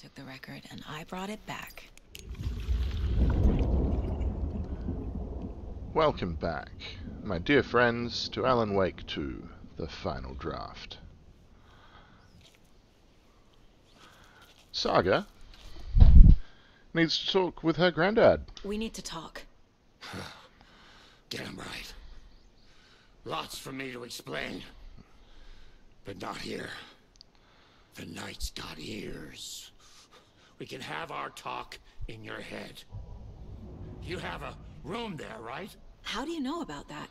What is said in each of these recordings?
took the record and I brought it back. Welcome back, my dear friends, to Alan Wake 2, the final draft. Saga needs to talk with her granddad. We need to talk. Damn right. Lots for me to explain. But not here. The night's got ears. We can have our talk in your head. You have a room there, right? How do you know about that?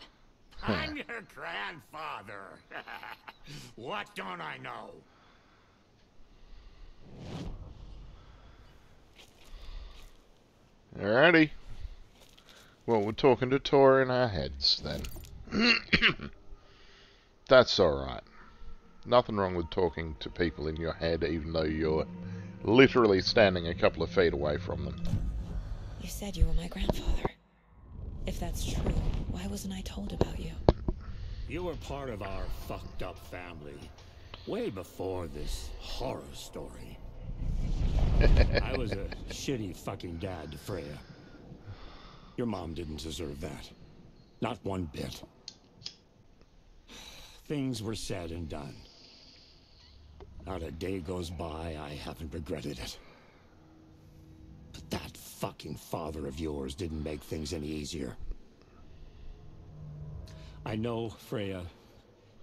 I'm your grandfather. what don't I know? Alrighty. Well, we're talking to Tor in our heads then. That's alright. Nothing wrong with talking to people in your head, even though you're literally standing a couple of feet away from them. You said you were my grandfather. If that's true, why wasn't I told about you? You were part of our fucked up family. Way before this horror story. I was a shitty fucking dad to Freya. Your mom didn't deserve that. Not one bit. Things were said and done. Not a day goes by I haven't regretted it. But that fucking father of yours didn't make things any easier. I know Freya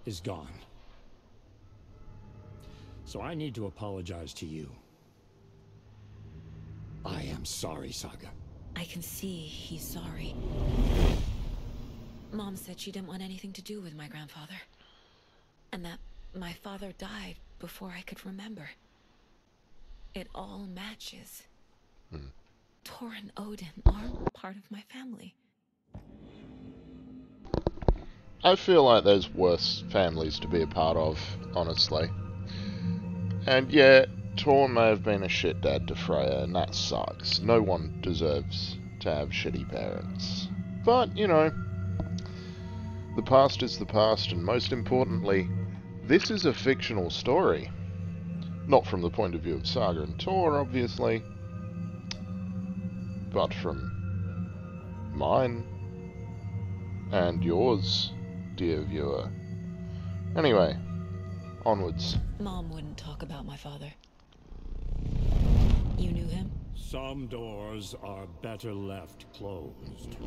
is gone. So I need to apologize to you. I am sorry, Saga. I can see he's sorry. Mom said she didn't want anything to do with my grandfather. And that my father died before I could remember. It all matches. Hmm. Tor and Odin are part of my family. I feel like there's worse families to be a part of, honestly. And yeah, Tor may have been a shit dad to Freya, and that sucks. No one deserves to have shitty parents. But, you know, the past is the past, and most importantly, this is a fictional story. Not from the point of view of Saga and Tor, obviously, but from mine and yours, dear viewer. Anyway, onwards. Mom wouldn't talk about my father. You knew him? Some doors are better left closed.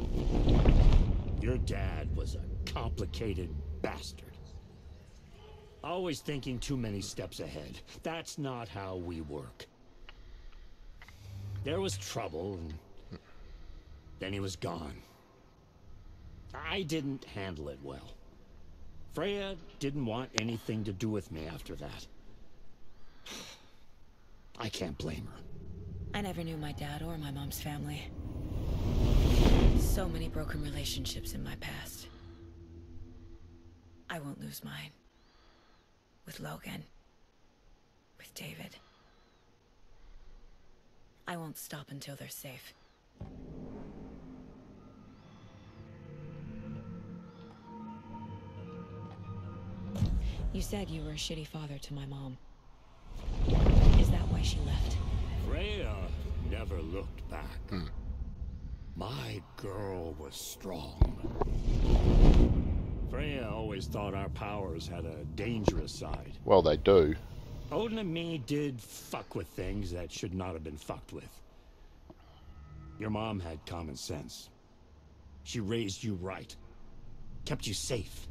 Your dad was a complicated bastard. Always thinking too many steps ahead. That's not how we work. There was trouble, and then he was gone. I didn't handle it well. Freya didn't want anything to do with me after that. I can't blame her. I never knew my dad or my mom's family. So many broken relationships in my past. I won't lose mine. With Logan. With David. I won't stop until they're safe. You said you were a shitty father to my mom. Is that why she left? Freya never looked back. Hmm. My girl was strong. Freya always thought our powers had a dangerous side. Well, they do. Odin and me did fuck with things that should not have been fucked with. Your mom had common sense. She raised you right. Kept you safe.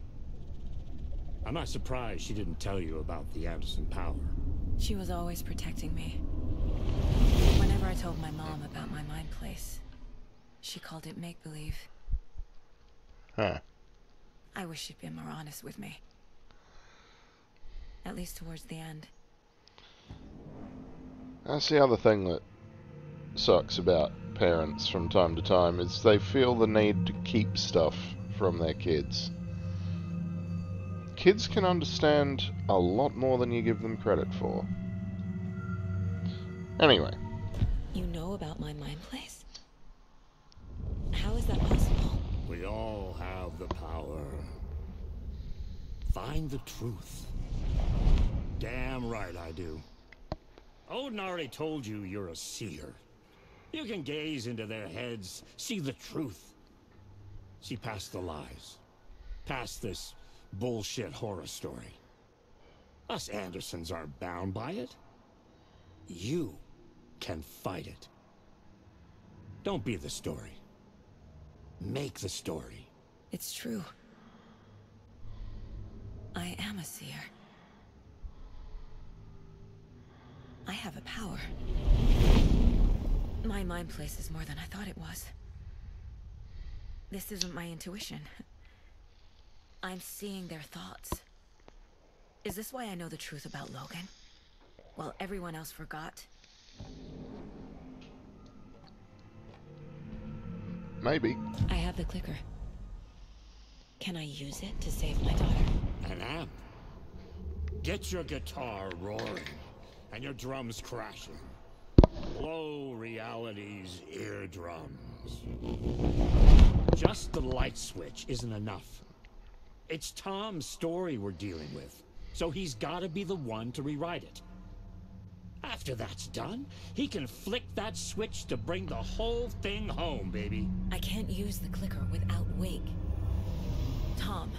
I'm not surprised she didn't tell you about the Anderson power. She was always protecting me. Whenever I told my mom about my mind place, she called it make-believe. Huh. I wish she'd been more honest with me. At least towards the end. That's the other thing that sucks about parents from time to time is they feel the need to keep stuff from their kids. Kids can understand a lot more than you give them credit for. Anyway, You know about my mind place? How is that possible? We all have the power. Find the truth. Damn right I do. Odin already told you you're a seer. You can gaze into their heads, see the truth. See past the lies. Past this bullshit horror story. Us Andersons aren't bound by it. You can fight it. Don't be the story. Make the story. It's true. I am a seer. I have a power. My mind places more than I thought it was. This isn't my intuition. I'm seeing their thoughts. Is this why I know the truth about Logan? While everyone else forgot? Maybe. I have the clicker. Can I use it to save my daughter? An amp. Get your guitar roaring and your drums crashing. Blow reality's eardrums. Just the light switch isn't enough. It's Tom's story we're dealing with, so he's gotta be the one to rewrite it. After that's done, he can flick that switch to bring the whole thing home, baby. I can't use the clicker without Wake. Tom.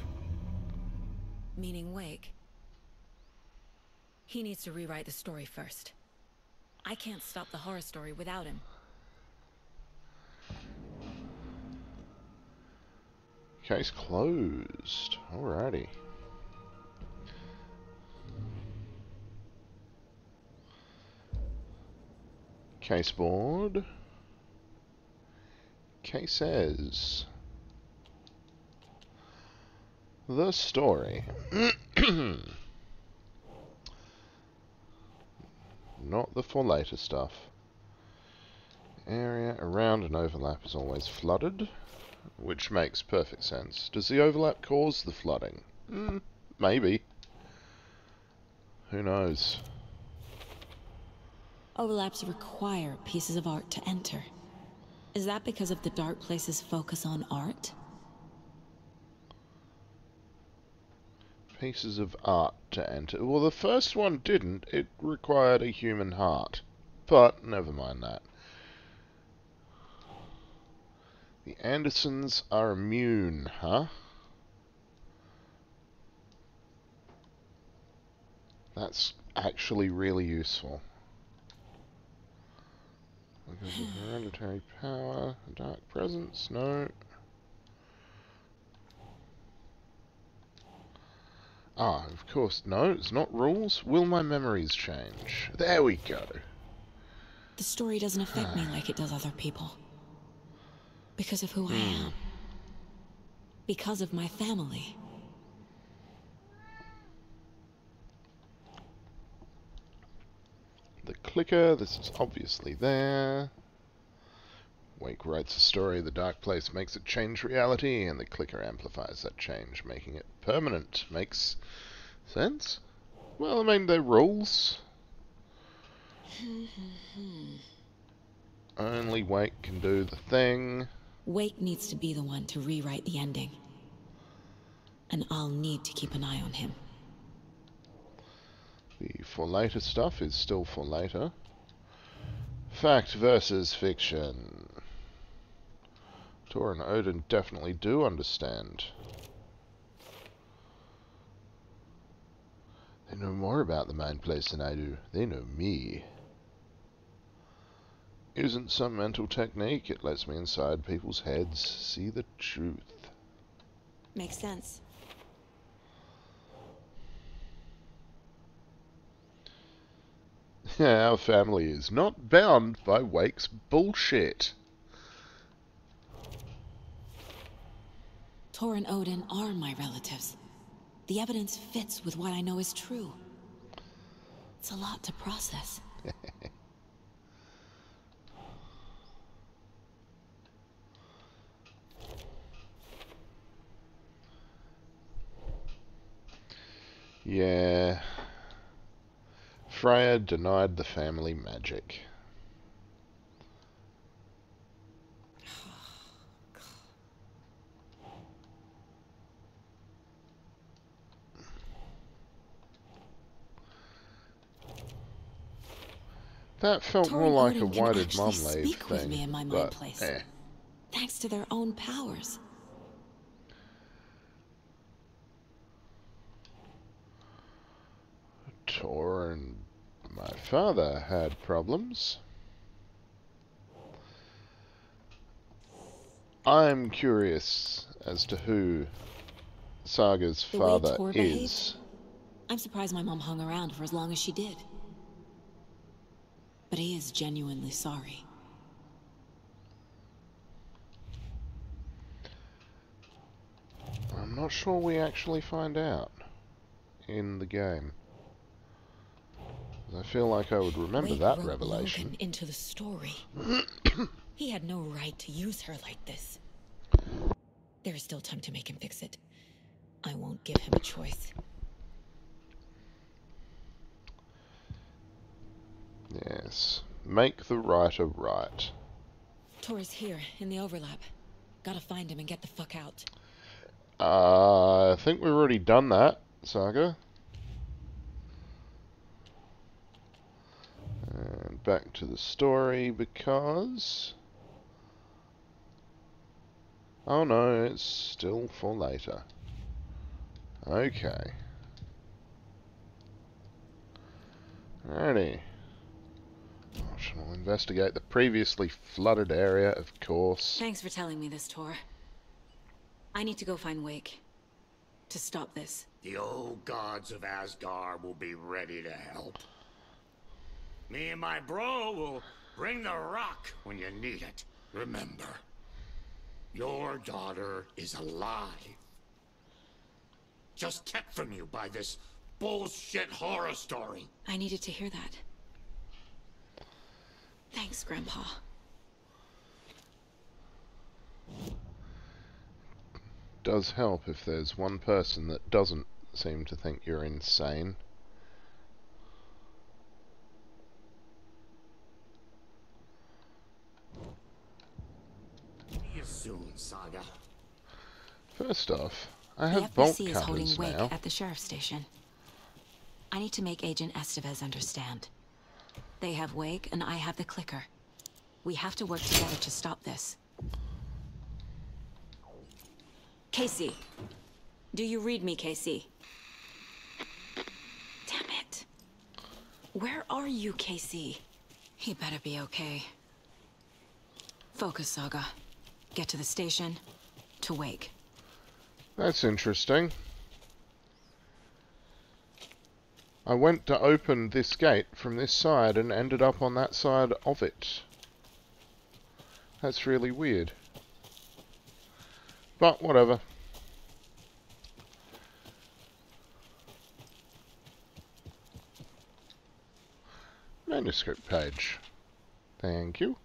Meaning Wake. He needs to rewrite the story first. I can't stop the horror story without him. Case closed. Alrighty. Case board. Cases. The story. Not the for later stuff. Area around an overlap is always flooded, which makes perfect sense. Does the overlap cause the flooding? Mm, maybe. Who knows? Overlaps require pieces of art to enter. Is that because of the Dark Place's focus on art? Pieces of art to enter. Well, the first one didn't. It required a human heart. But, never mind that. The Andersons are immune, huh? That's actually really useful. Because of hereditary power, dark presence, no. Ah, of course, no, it's not rules. Will my memories change? There we go. The story doesn't affect me like it does other people. Because of who I am. Because of my family. The clicker, this is obviously there. Wake writes a story, the dark place makes it change reality, and the clicker amplifies that change, making it permanent. Makes sense? Well, I mean, they're rules. Only Wake can do the thing. Wake needs to be the one to rewrite the ending. And I'll need to keep an eye on him. The for later stuff is still for later. Fact versus fiction. Tor and Odin definitely do understand. They know more about the mind place than I do. They know me. Isn't some mental technique. It lets me inside people's heads, see the truth. Makes sense. Our family is not bound by Wake's bullshit. Tor and Odin are my relatives. The evidence fits with what I know is true. It's a lot to process. Yeah. Freya denied the family magic. That felt more like and a Odin can why did mom with thing. me in my but, place. eh. Thanks to their own powers. Tor and my father had problems. I'm curious as to who Saga's The father is. behaved? I'm surprised my mom hung around for as long as she did. But he is genuinely sorry. I'm not sure we actually find out in the game. I feel like I would remember Wade that revelation. Logan into the story. he had no right to use her like this. There is still time to make him fix it. I won't give him a choice. Yes. Make the right a right. Tor's here, in the overlap. Gotta find him and get the fuck out. Uh, I think we've already done that, Saga. And back to the story because... Oh no, it's still for later. Okay. Alrighty. We'll investigate the previously flooded area, of course. Thanks for telling me this, Tor. I need to go find Wake. To stop this. The old gods of Asgard will be ready to help. Me and my bro will bring the rock when you need it. Remember, your daughter is alive. Just kept from you by this bullshit horror story. I needed to hear that. Thanks, Grandpa. does help if there's one person that doesn't seem to think you're insane. Soon, Saga. First off, I The have bolt FBC is holding cutters Wake now. at the sheriff's station. I need to make Agent Estevez understand. They have Wake, and I have the clicker. We have to work together to stop this. Casey. Do you read me, Casey? Damn it. Where are you, Casey? He better be okay. Focus, Saga. Get to the station. To Wake. That's interesting. I went to open this gate from this side and ended up on that side of it. That's really weird. But whatever. Manuscript page. Thank you.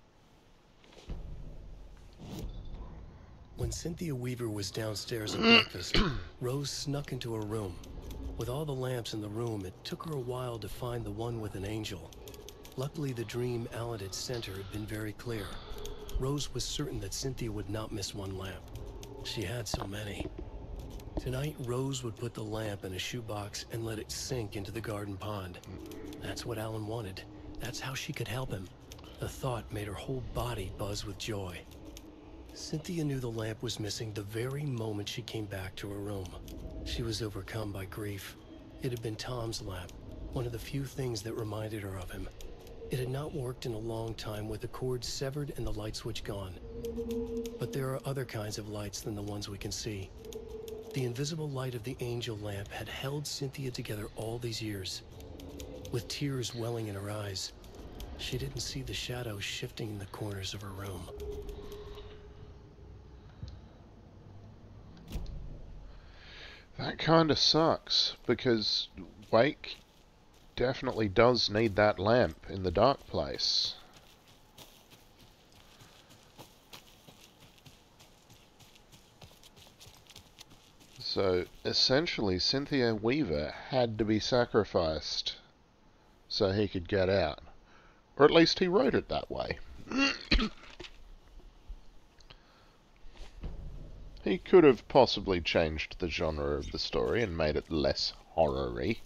When Cynthia Weaver was downstairs at mm. breakfast, Rose snuck into her room. With all the lamps in the room, it took her a while to find the one with an angel. Luckily, the dream Alan had sent her had been very clear. Rose was certain that Cynthia would not miss one lamp. She had so many. Tonight, Rose would put the lamp in a shoebox and let it sink into the garden pond. That's what Alan wanted. That's how she could help him. The thought made her whole body buzz with joy. Cynthia knew the lamp was missing the very moment she came back to her room. She was overcome by grief. It had been Tom's lamp, one of the few things that reminded her of him. It had not worked in a long time with the cord severed and the light switch gone. But there are other kinds of lights than the ones we can see. The invisible light of the angel lamp had held Cynthia together all these years. With tears welling in her eyes, she didn't see the shadows shifting in the corners of her room. That kind of sucks because Wake definitely does need that lamp in the dark place. So essentially, Cynthia Weaver had to be sacrificed so he could get out. Or at least he wrote it that way. He could have possibly changed the genre of the story and made it less horror-y.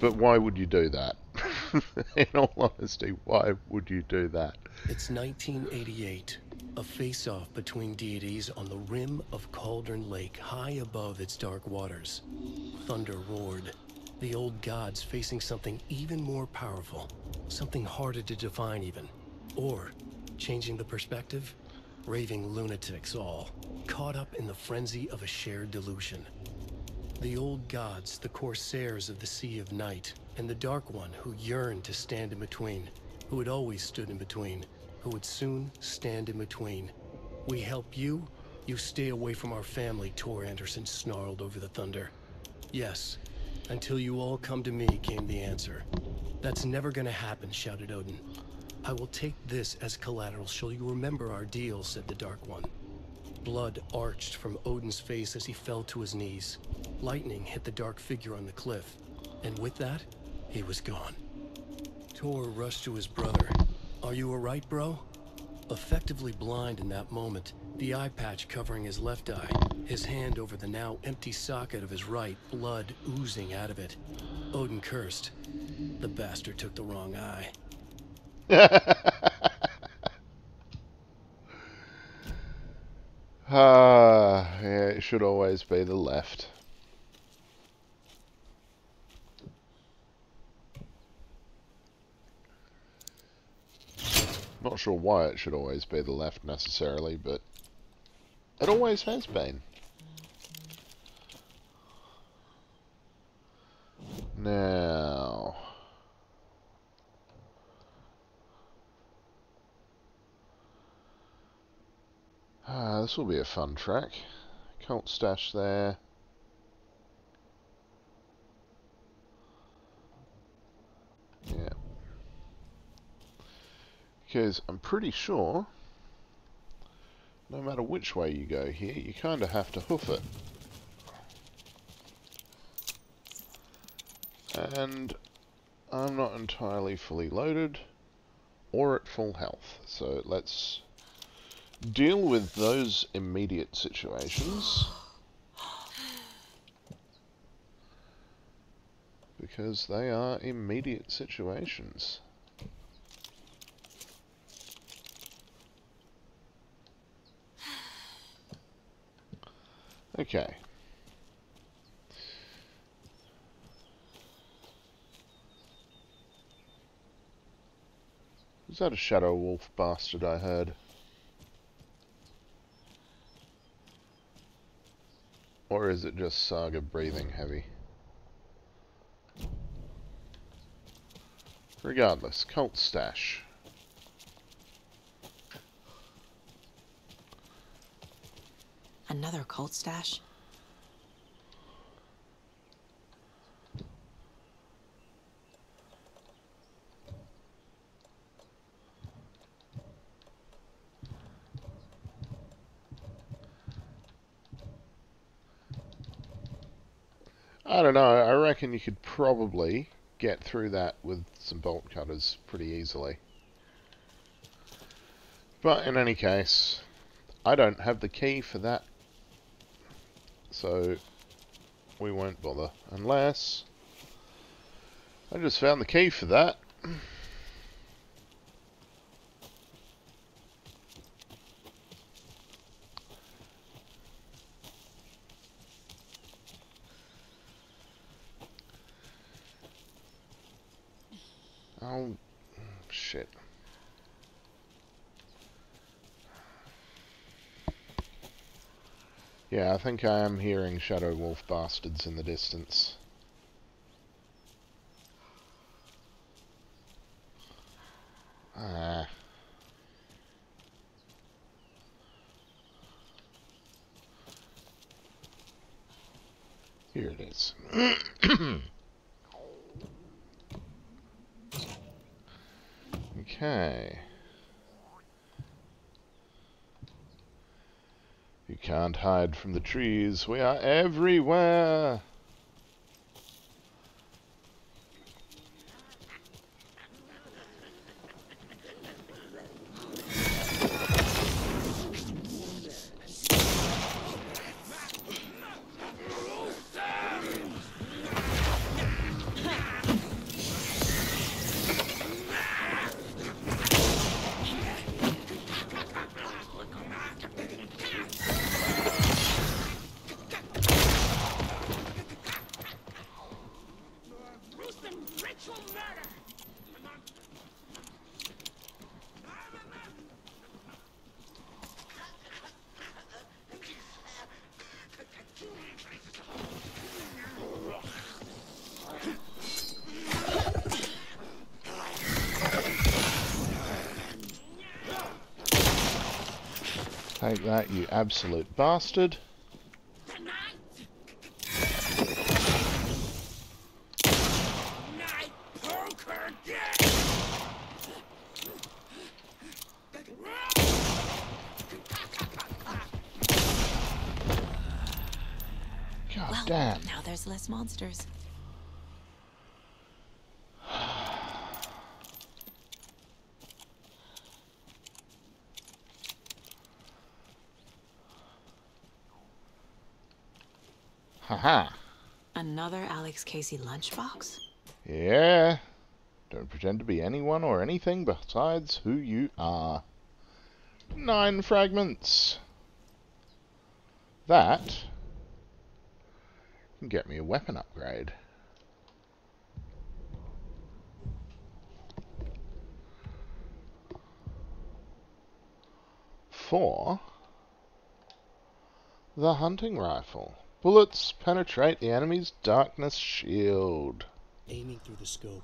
But why would you do that? In all honesty, why would you do that? It's 1988. A face-off between deities on the rim of Cauldron Lake, high above its dark waters. Thunder roared. The old gods facing something even more powerful. Something harder to define even. Or, changing the perspective, raving lunatics all, caught up in the frenzy of a shared delusion. The old gods, the corsairs of the Sea of Night, and the Dark One who yearned to stand in between, who had always stood in between, who would soon stand in between. We help you, you stay away from our family, Tor Anderson snarled over the thunder. Yes, until you all come to me, came the answer. That's never gonna happen, shouted Odin. I will take this as collateral, shall you remember our deal, said the Dark One. Blood arched from Odin's face as he fell to his knees. Lightning hit the dark figure on the cliff, and with that, he was gone. Tor rushed to his brother. Are you alright, bro? Effectively blind in that moment, the eye patch covering his left eye, his hand over the now empty socket of his right, blood oozing out of it. Odin cursed. The bastard took the wrong eye. Ah, yeah, it should always be the left. Not sure why it should always be the left necessarily, but it always has been. Now... Ah, this will be a fun track. Cult stash there. Yeah. Because I'm pretty sure, no matter which way you go here, you kind of have to hoof it. And I'm not entirely fully loaded or at full health, so let's deal with those immediate situations. Because they are immediate situations. Okay. Is that a shadow wolf bastard I heard? Or is it just Saga breathing heavy? Regardless, cult stash. Another cult stash? I don't know, I reckon you could probably get through that with some bolt cutters pretty easily. But in any case, I don't have the key for that, so we won't bother. Unless I just found the key for that. Oh, shit. Yeah, I think I am hearing Shadow Wolf bastards in the distance. Ah. Here it is. okay. You can't hide from the trees. We are everywhere. That, you absolute bastard. God Well, damn. now there's less monsters. Haha. Casey lunchbox? Yeah. Don't pretend to be anyone or anything besides who you are. Nine fragments. That can get me a weapon upgrade. For the hunting rifle. Bullets penetrate the enemy's darkness shield. Aiming through the scope,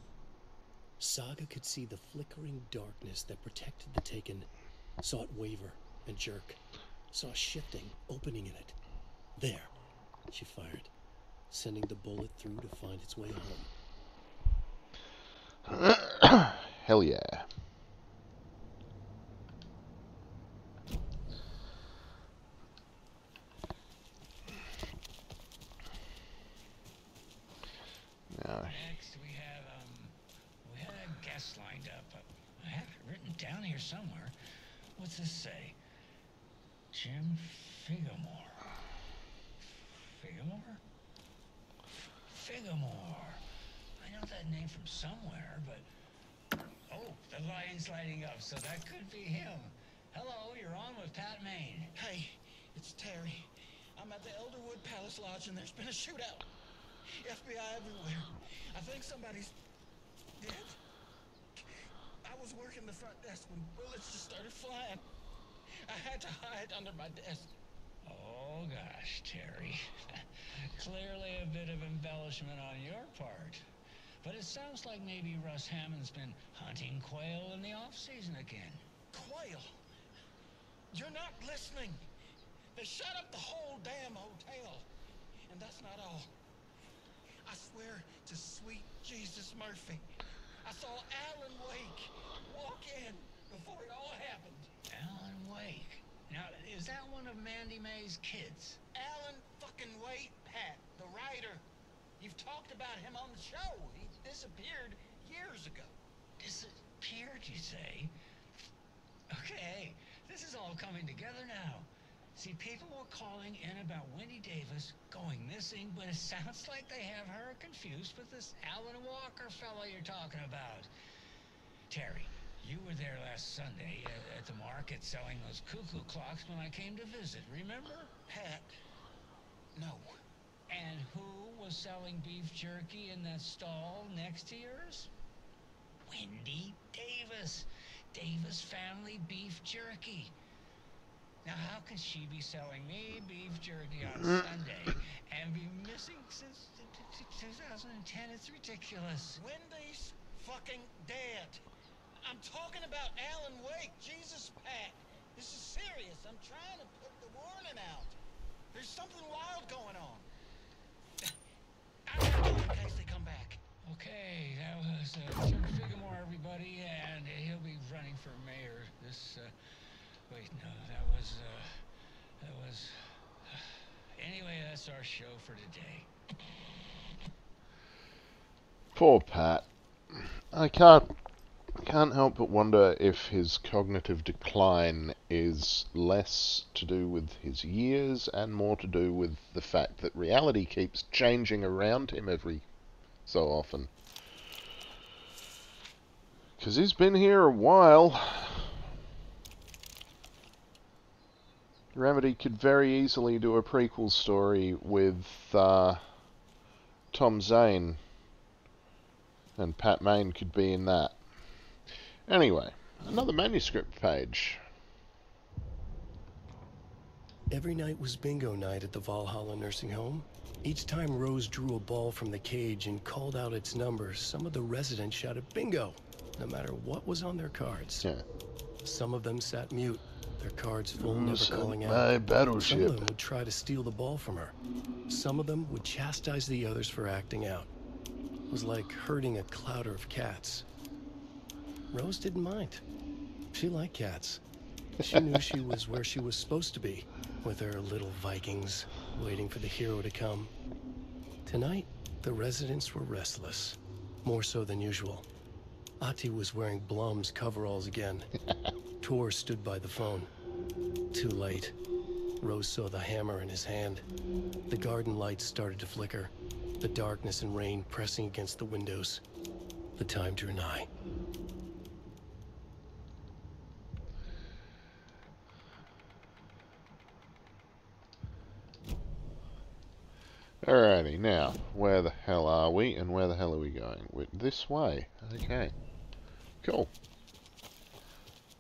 Saga could see the flickering darkness that protected the Taken, saw it waver and jerk, saw a shifting opening in it. There, she fired, sending the bullet through to find its way home. Hell yeah. Now, Next, we have, um, we had a guest lined up. but I have it written down here somewhere. What's this say? Jim Figamore. Figamore? Figamore. I know that name from somewhere, but... Oh, the line's lighting up, so that could be him. Hello, you're on with Pat Maine. Hey, it's Terry. I'm at the Elderwood There's been a shootout. FBI everywhere. I think somebody's dead. I was working the front desk when bullets just started flying. I had to hide under my desk. Oh gosh, Terry. Clearly a bit of embellishment on your part. But it sounds like maybe Russ Hammond's been hunting quail in the off-season again. Quail. You're not listening. They shut up the whole damn hotel. And that's not all. I swear to sweet Jesus Murphy. I saw Alan Wake walk in before it all happened. Alan Wake. Now, is that one of Mandy May's kids? Alan fucking Wake, Pat, the writer. You've talked about him on the show. He disappeared years ago. Disappeared, you say? Okay, this is all coming together now. See, people were calling in about Wendy Davis going missing, but it sounds like they have her confused with this Alan Walker fellow you're talking about. Terry, you were there last Sunday at, at the market selling those cuckoo clocks when I came to visit, remember? Pat, no. And who was selling beef jerky in that stall next to yours? Wendy Davis. Davis Family Beef Jerky. Now, how can she be selling me beef jerky on Sunday and be missing since t- t- t- 2010? It's ridiculous. Wendy's fucking dead. I'm talking about Alan Wake. Jesus, Pat. This is serious. I'm trying to put the warning out. There's something wild going on. I gotta go in case they come back. Okay, that was uh, Jim Figamore, everybody, and he'll be running for mayor this. Uh, wait, no, that was. Uh, that was. anyway, that's our show for today. poor Pat. I can't can't help but wonder if his cognitive decline is less to do with his years and more to do with the fact that reality keeps changing around him every so often. Because he's been here a while. Remedy could very easily do a prequel story with uh, Tom Zane, and Pat Maine could be in that. Anyway, another manuscript page. Every night was bingo night at the Valhalla nursing home. Each time Rose drew a ball from the cage and called out its number, some of the residents shouted bingo, no matter what was on their cards. Yeah. Some of them sat mute, their cards full, never calling out. my Some of them would try to steal the ball from her. Some of them would chastise the others for acting out. It was like herding a clouder of cats. Rose didn't mind. She liked cats. She knew she was where she was supposed to be, with her little Vikings, waiting for the hero to come. Tonight, the residents were restless, more so than usual. Ahti was wearing Blum's coveralls again. Tor stood by the phone. Too late. Rose saw the hammer in his hand. The garden lights started to flicker, the darkness and rain pressing against the windows. The time drew nigh. Alrighty, now, where the hell are we and where the hell are we going? We're this way. Okay. Cool.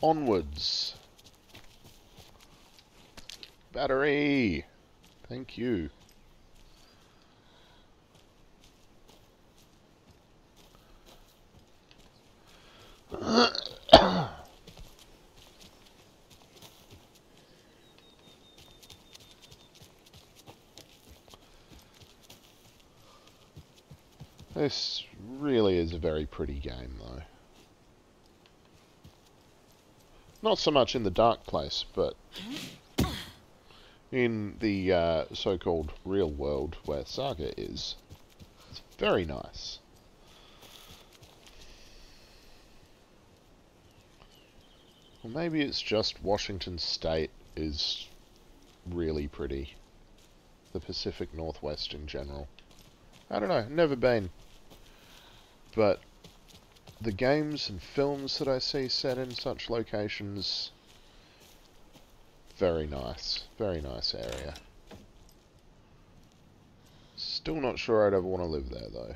Onwards. Battery! Thank you. This really is a very pretty game, though. Not so much in the dark place, but in the uh, so-called real world where Saga is. It's very nice. Well, maybe it's just Washington State is really pretty. The Pacific Northwest in general. I don't know, never been. But the games and films that I see set in such locations, very nice. Very nice area. Still not sure I'd ever want to live there though.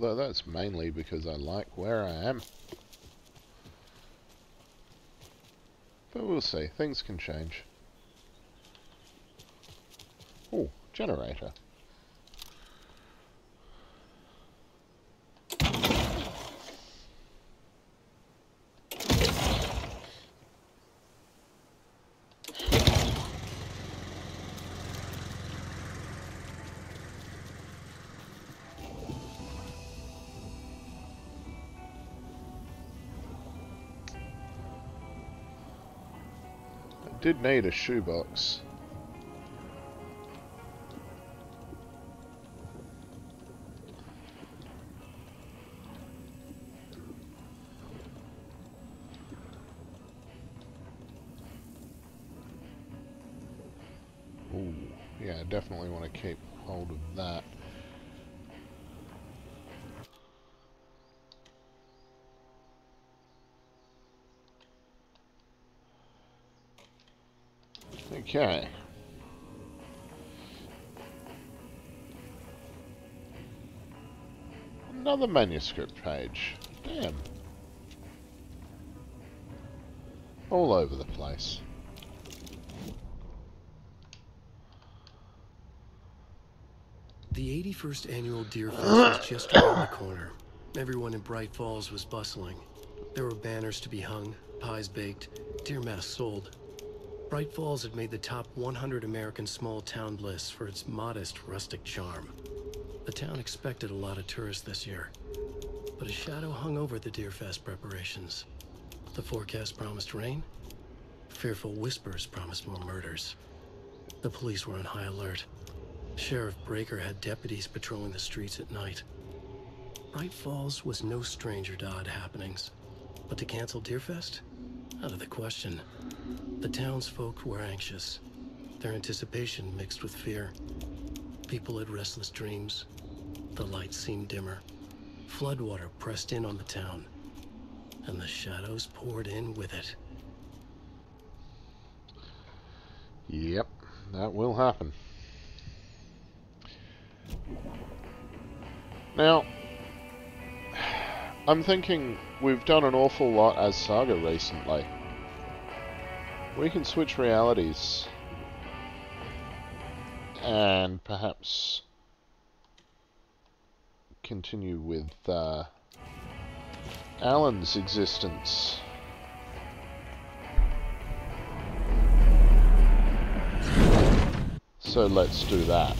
Although that's mainly because I like where I am. But we'll see, things can change. Oh, generator. Did need a shoebox. Ooh, yeah, definitely want to keep hold of that. Okay. Another manuscript page. Damn. All over the place. The 81st annual Deer Fest was just around the corner. Everyone in Bright Falls was bustling. There were banners to be hung, pies baked, deer masks sold. Bright Falls had made the top 100 American small town list for its modest rustic charm. The town expected a lot of tourists this year, but a shadow hung over the Deerfest preparations. The forecast promised rain. Fearful whispers promised more murders. The police were on high alert. Sheriff Breaker had deputies patrolling the streets at night. Bright Falls was no stranger to odd happenings, but to cancel Deerfest? Out of the question. The townsfolk were anxious, their anticipation mixed with fear. People had restless dreams. The lights seemed dimmer. Floodwater pressed in on the town, and the shadows poured in with it. Yep, that will happen. Now, I'm thinking we've done an awful lot as Saga recently. We can switch realities. And perhaps continue with uh, Alan's existence. So let's do that.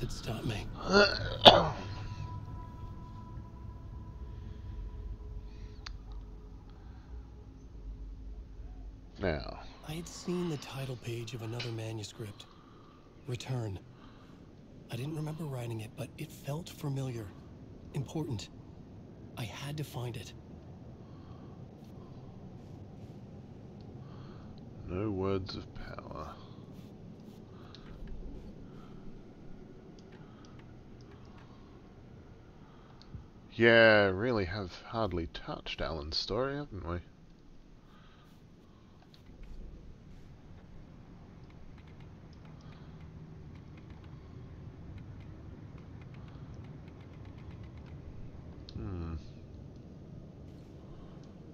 Had stopped me. Now, I had seen the title page of another manuscript. Return. I didn't remember writing it, but it felt familiar. Important. I had to find it. no words of power. Yeah, really have hardly touched Alan's story, haven't we? Hmm.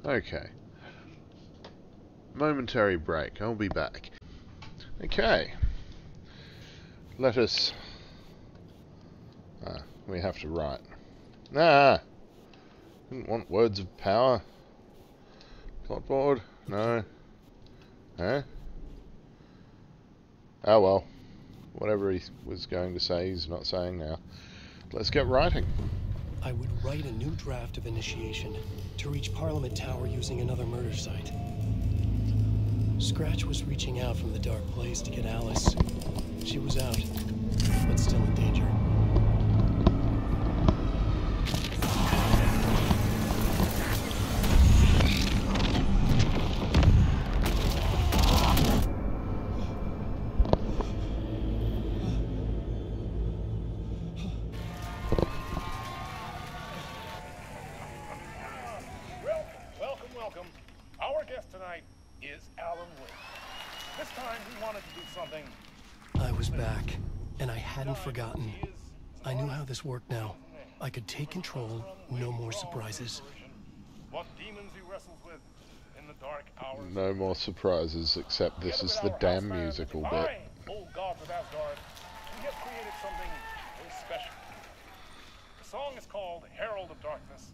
Okay. Momentary break. I'll be back. Okay. Let us. Ah, we have to write. Nah. Didn't want words of power. Plotboard? No. Huh? Oh well. Whatever he was going to say, he's not saying now. Let's get writing. I would write a new draft of initiation to reach Parliament Tower using another murder site. Scratch was reaching out from the dark place to get Alice. She was out, but still in danger. Could take control, no more surprises. What demons he wrestles with in the dark hours. No more surprises, except this is the damn musical bit. I, old gods of Asgard, we have created something very special. The song is called Herald of Darkness,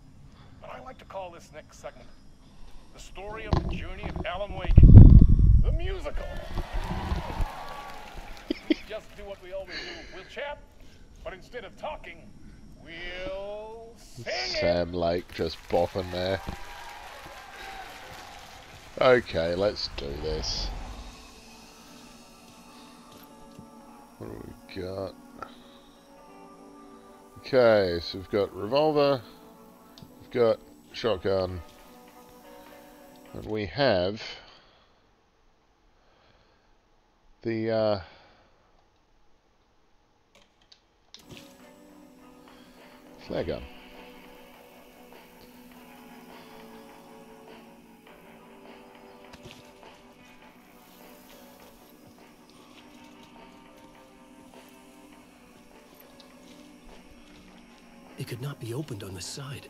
but I like to call this next segment the story of the journey of Alan Wake, the musical. Just do what we always do. We'll chat, but instead of talking, Sam Lake just bopping there. Okay, let's do this. What do we got? Okay, so we've got revolver, we've got shotgun, and we have the uh, flare gun. It could not be opened on the side.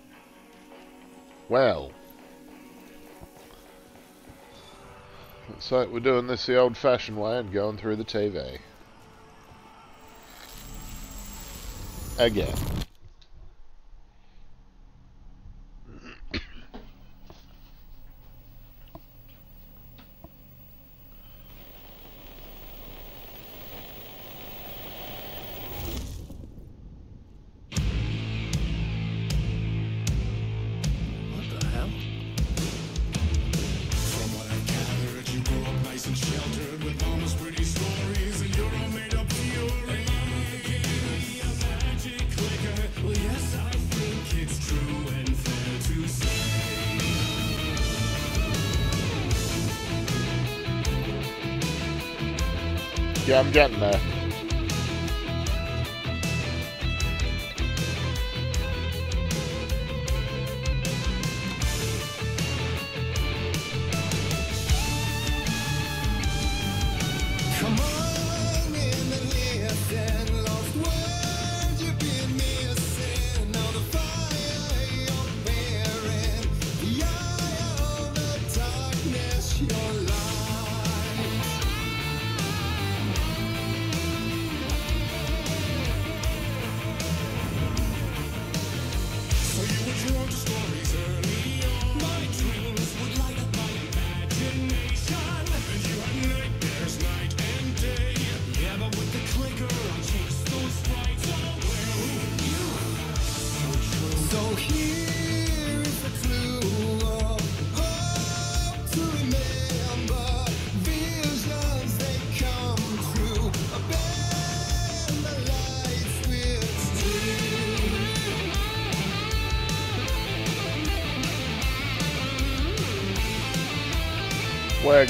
Well. Looks like we're doing this the old fashioned way and going through the TV. Again. Where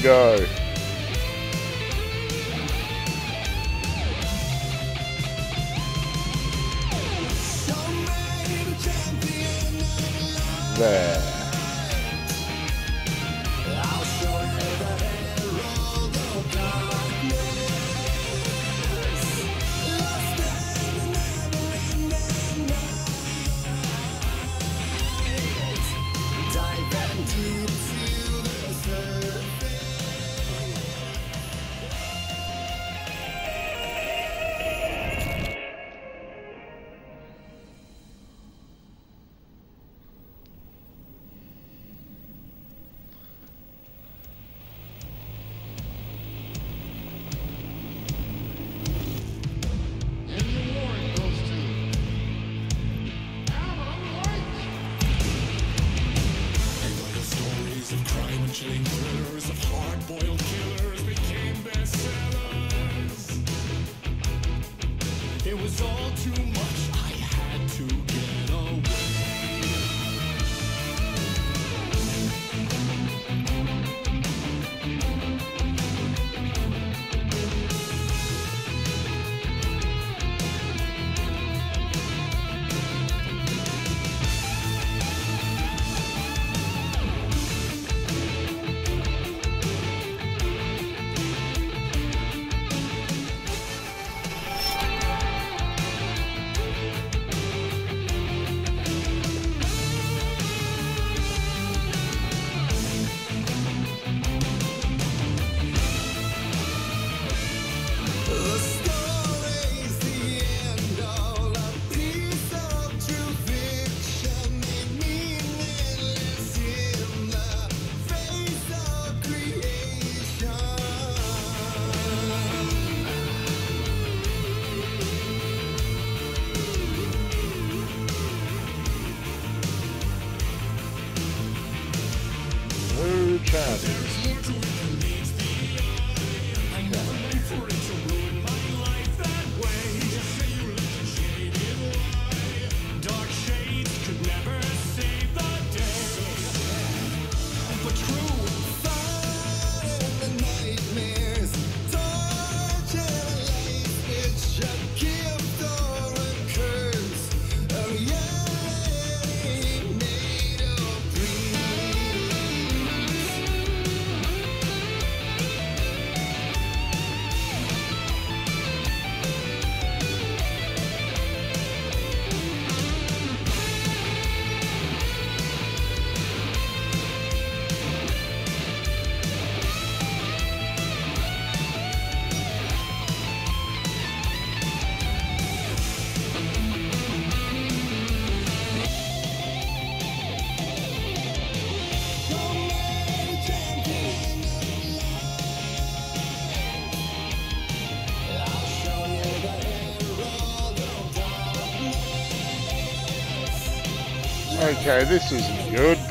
Okay, this isn't good.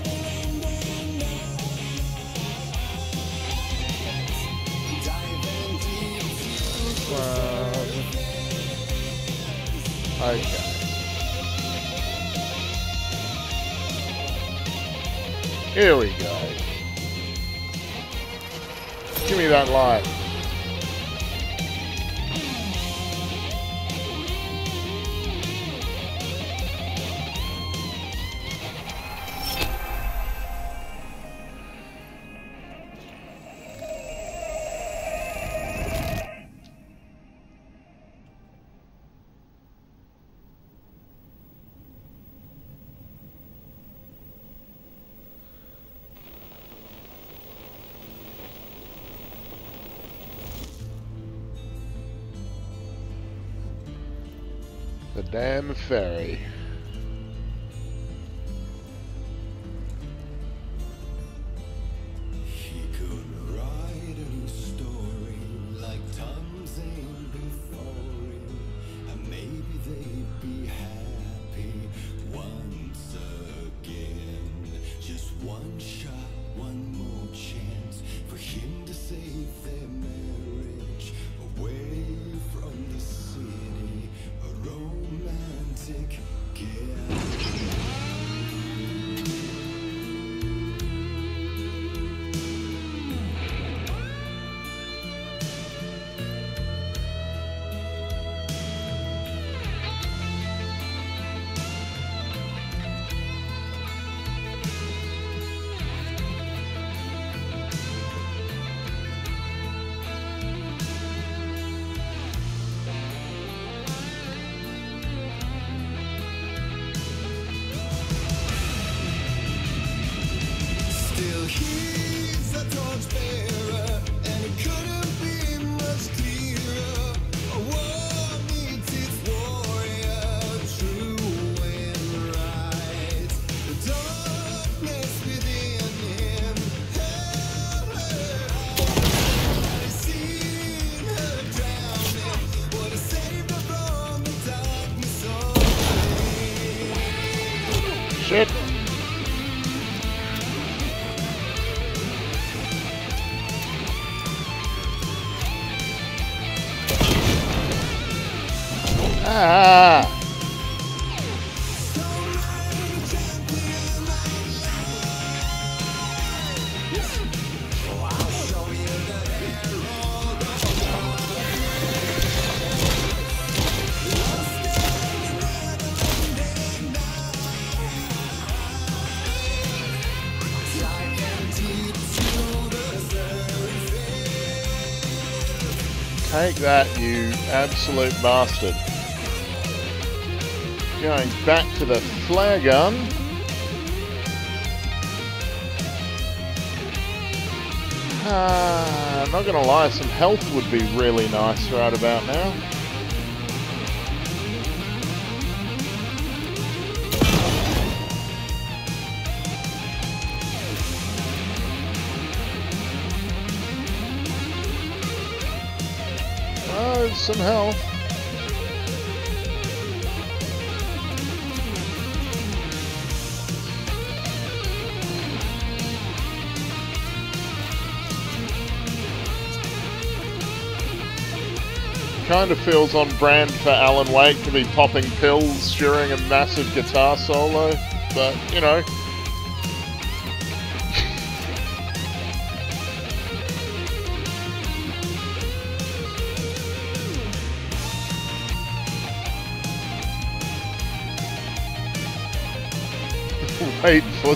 Damn ferry. Take that, you absolute bastard. Going back to the flare gun. Ah, I'm not gonna lie, some health would be really nice right about now. Some health. Kind of feels on brand for Alan Wake to be popping pills during a massive guitar solo, but you know.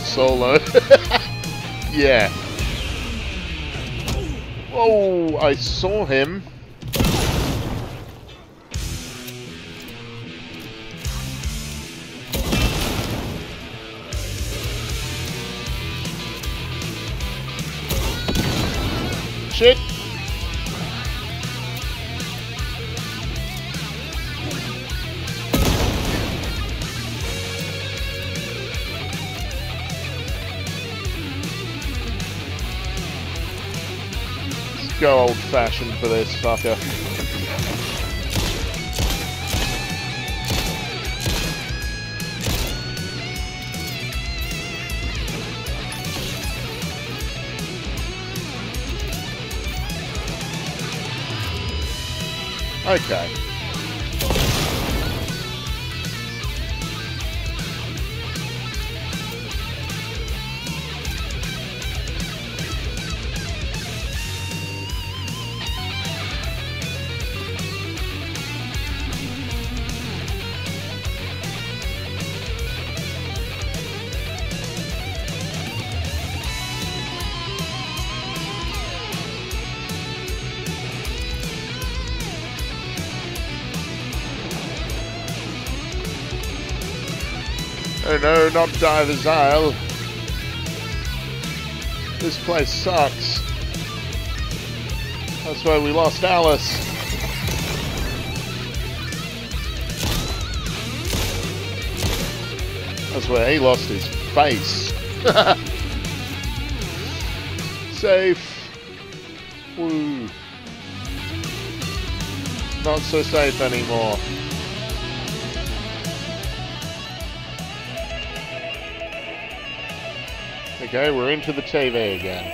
Solo. yeah. Oh, I saw him. Go old fashioned for this fucker. Okay. No, not Diver's Isle. This place sucks. That's where we lost Alice. That's where he lost his face. Safe. Woo. Not so safe anymore. Okay, we're into the TV again.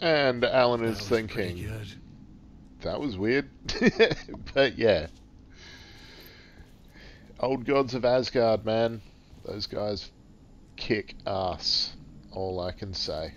And Alan is thinking, that was weird. but yeah. Old gods of Asgard, man. Those guys kick ass. All I can say.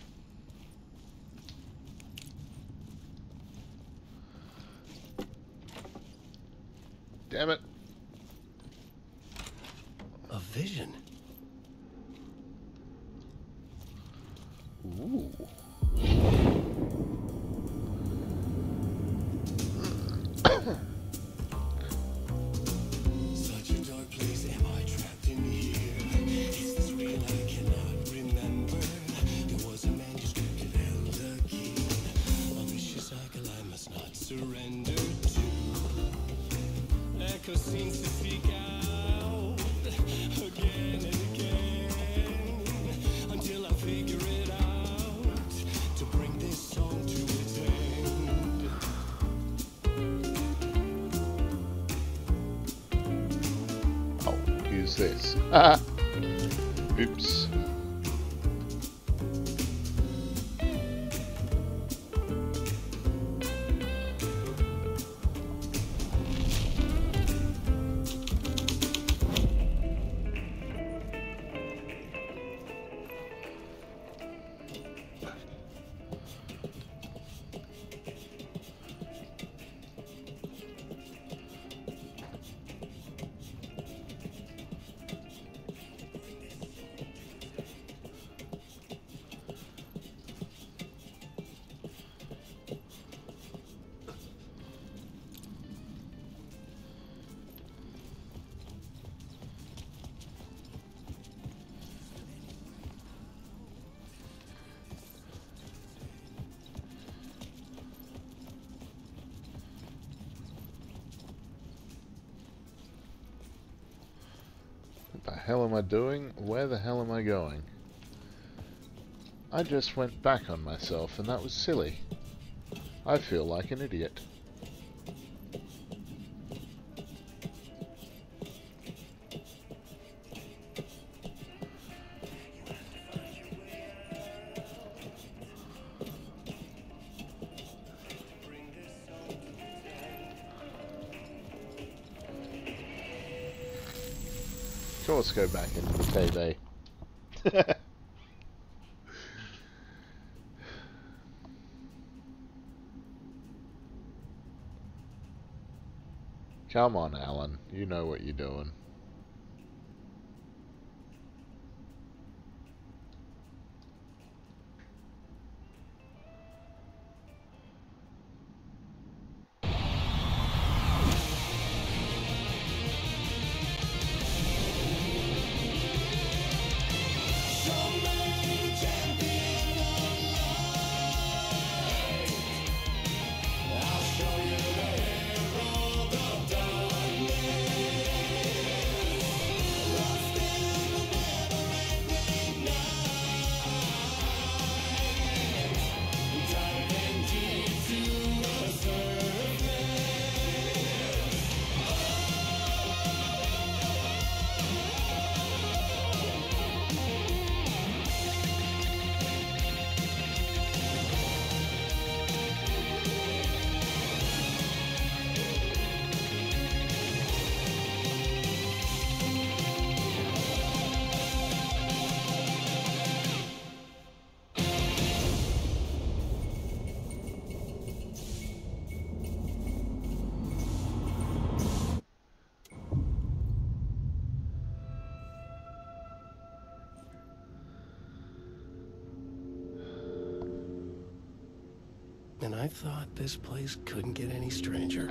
I doing? Where the hell am I going? I just went back on myself and that was silly. I feel like an idiot. Come on, Alan. You know what you're doing. I thought this place couldn't get any stranger.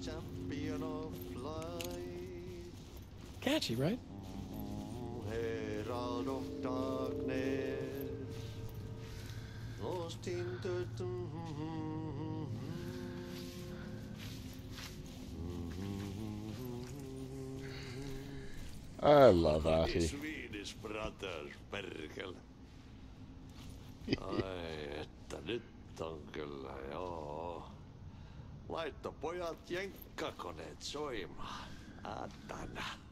Champion of light, Catchy, right? herald of darkness, lost into I love Artie. Laitto pojat jenkkakoneet soimaan. Atana.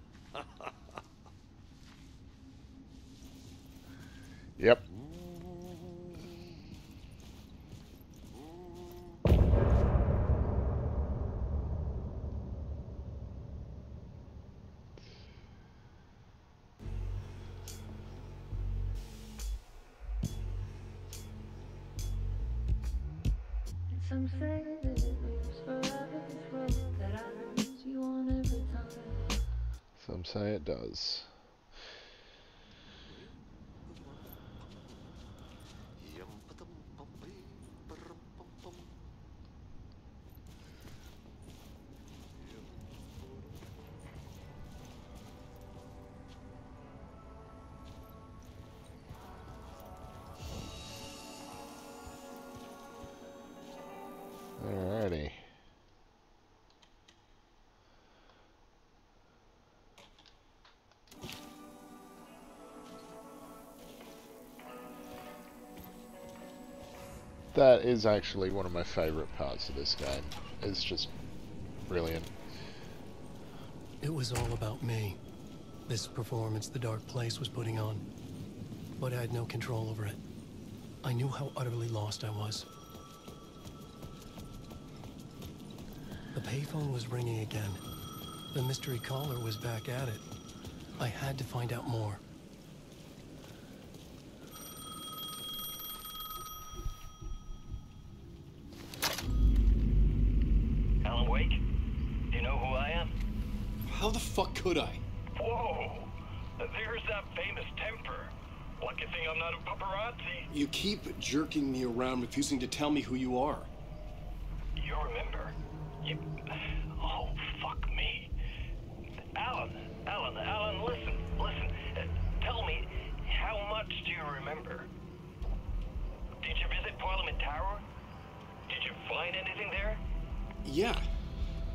That is actually one of my favorite parts of this game. It's just brilliant. It was all about me. This performance the Dark Place was putting on. But I had no control over it. I knew how utterly lost I was. The payphone was ringing again. The mystery caller was back at it. I had to find out more. Alan Wake? Do you know who I am? How the fuck could I? Whoa! There's that famous temper. Lucky thing I'm not a paparazzi. You keep jerking me around, refusing to tell me who you are. You remember? You... Oh, fuck me. Alan, Alan, Alan, listen, listen. Uh, tell me, how much do you remember? Did you visit Parliament Tower? Did you find anything there? Yeah.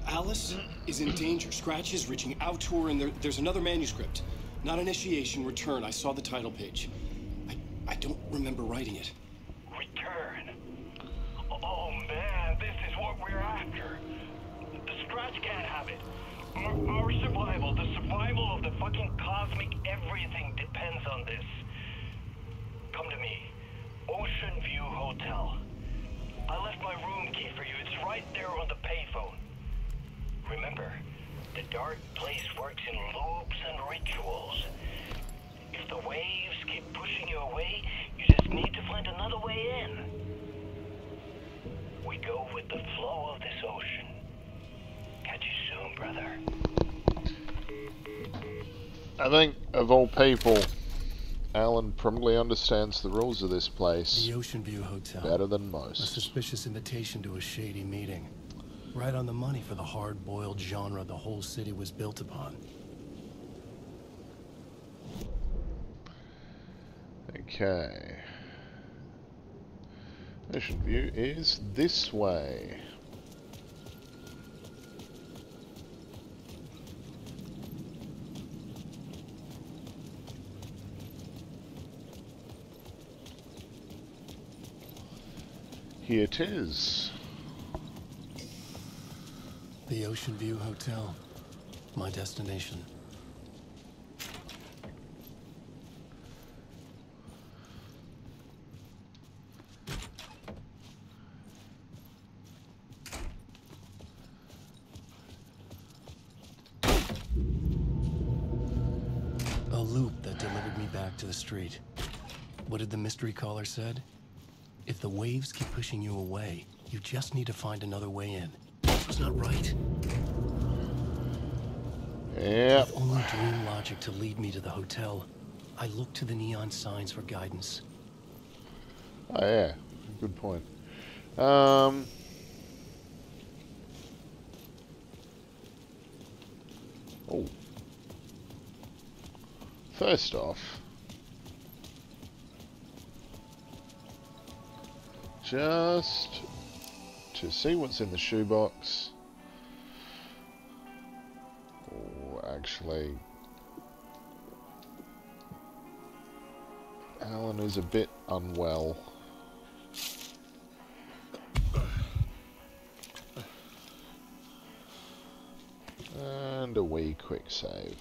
Alice is in danger. Scratch is reaching out to her, and there, there's another manuscript. Not initiation, return. I saw the title page. I, I don't remember writing it. Return. Oh man, this is what we're after. The Scratch can't have it. Our, our survival, the survival of the fucking cosmic everything depends on this. Come to me. Ocean View Hotel. I left my room key for you. It's right there on the payphone. Remember, the dark place works in loops and rituals. If the waves keep pushing you away, you just need to find another way in. We go with the flow of this ocean. Catch you soon, brother. I think, of all people, Alan probably understands the rules of this place The Ocean View Hotel. better than most. A suspicious invitation to a shady meeting. Right on the money for the hard-boiled genre the whole city was built upon. Okay. Ocean view is this way. Here it is. The Ocean View Hotel. My destination. A loop that delivered me back to the street. What did the mystery caller said? If the waves keep pushing you away, you just need to find another way in. Was not right. With only dream logic to lead me to the hotel, I looked to the neon signs for guidance. Oh yeah, good point. Um, oh, first off, just to see what's in the shoebox. Oh, actually, Alan is a bit unwell. And a wee quick save.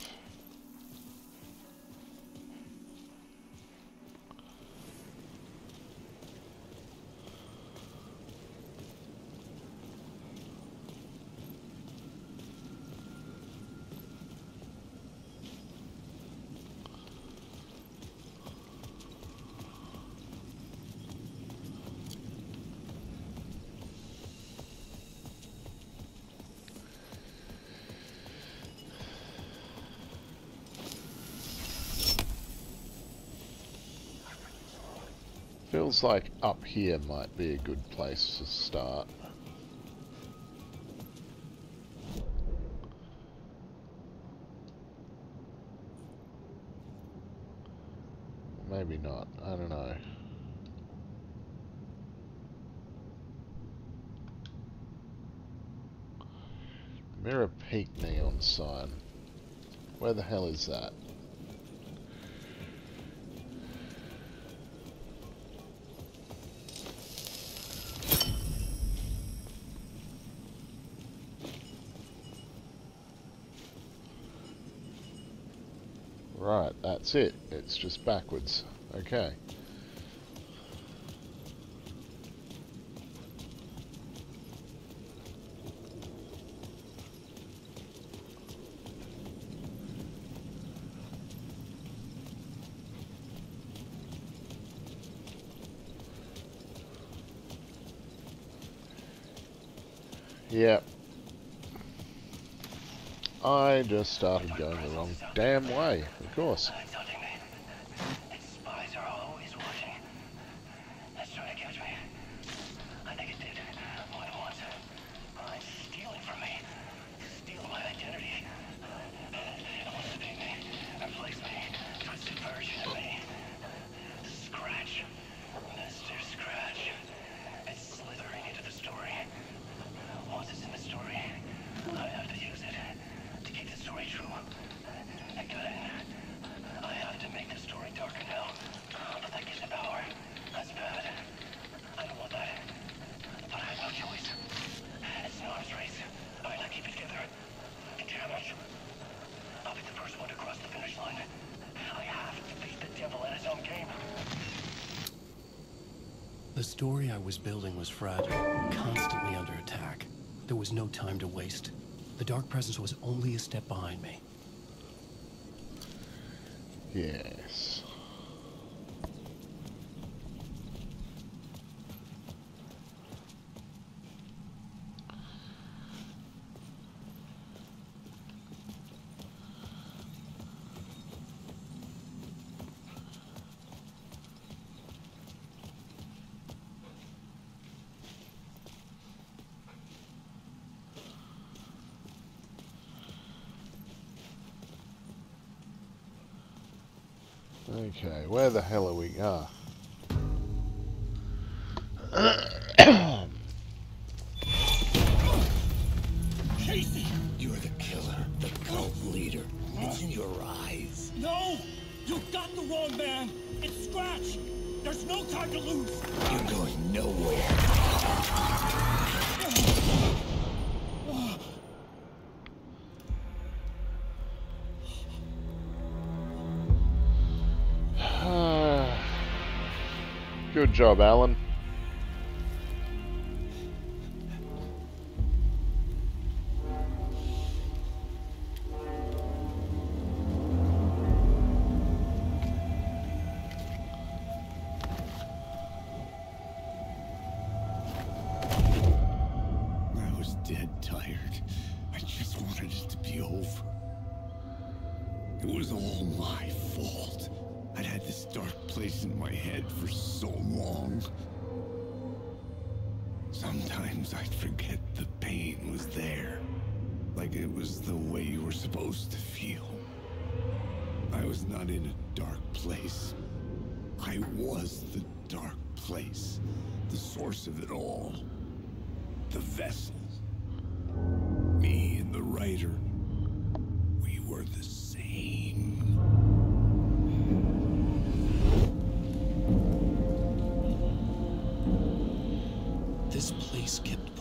Feels like up here might be a good place to start. Maybe not. I don't know. Mirror Peak neon sign. Where the hell is that? Right, that's it. It's just backwards. Okay. Yep. I just started going the wrong damn way, of course. Spies are always watching. That's trying to catch me. I think it did. More than once. It's stealing from me. Stealing my identity. It wants to be me. Replace me. Twisted version of me. Scratch. Mr. Scratch. It's slithering into the story. Once it's in the story, I have to use it to keep the story true. I got it. I have to make the story darker now. But that gives it power. That's bad. I don't want that. But I have no choice. It's an arms race. I might not keep it together. Damn it. I'll be the first one to cross the finish line. I have to beat the devil at his own game. The story I was fragile, constantly under attack. There was no time to waste. The Dark Presence was only a step behind me. Yes. Okay, where the hell are we? Ah. Good job, Alan. Sometimes I'd forget the pain was there. Like it was the way you were supposed to feel. I was not in a dark place. I was the dark place. The source of it all. The vessel. Me and the writer.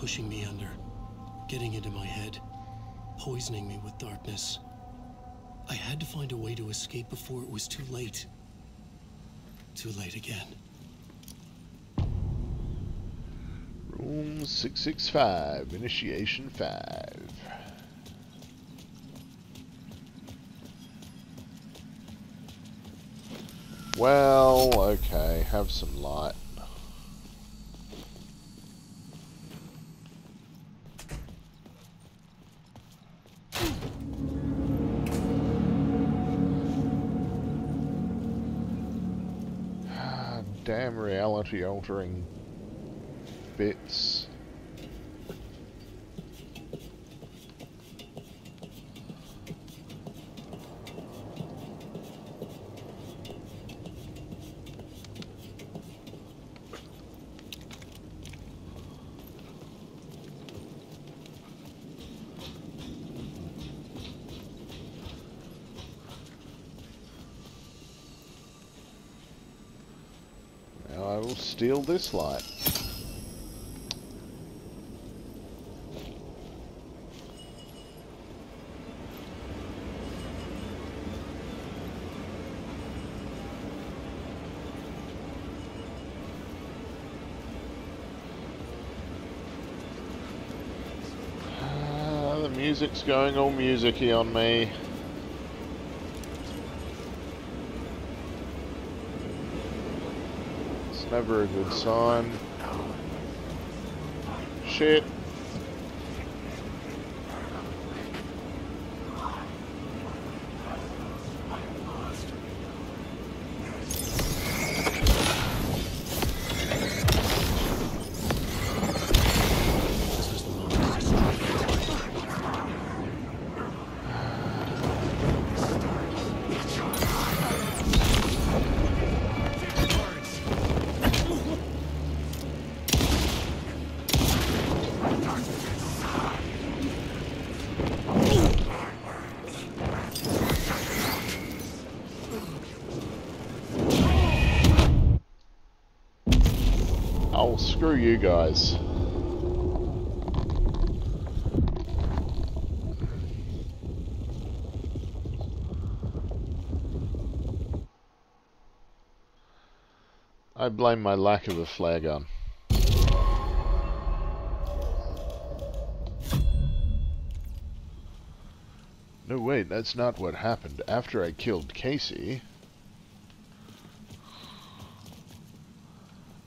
Pushing me under, getting into my head, poisoning me with darkness. I had to find a way to escape before it was too late. Too late again. Room 665, Initiation 5. Well, okay, have some light. Damn reality altering bits. Now I will this light. Ah, the music's going all musicy on me. It's never a good sign. Shit. Guys. I blame my lack of a flare gun. No, wait, that's not what happened. After I killed Casey...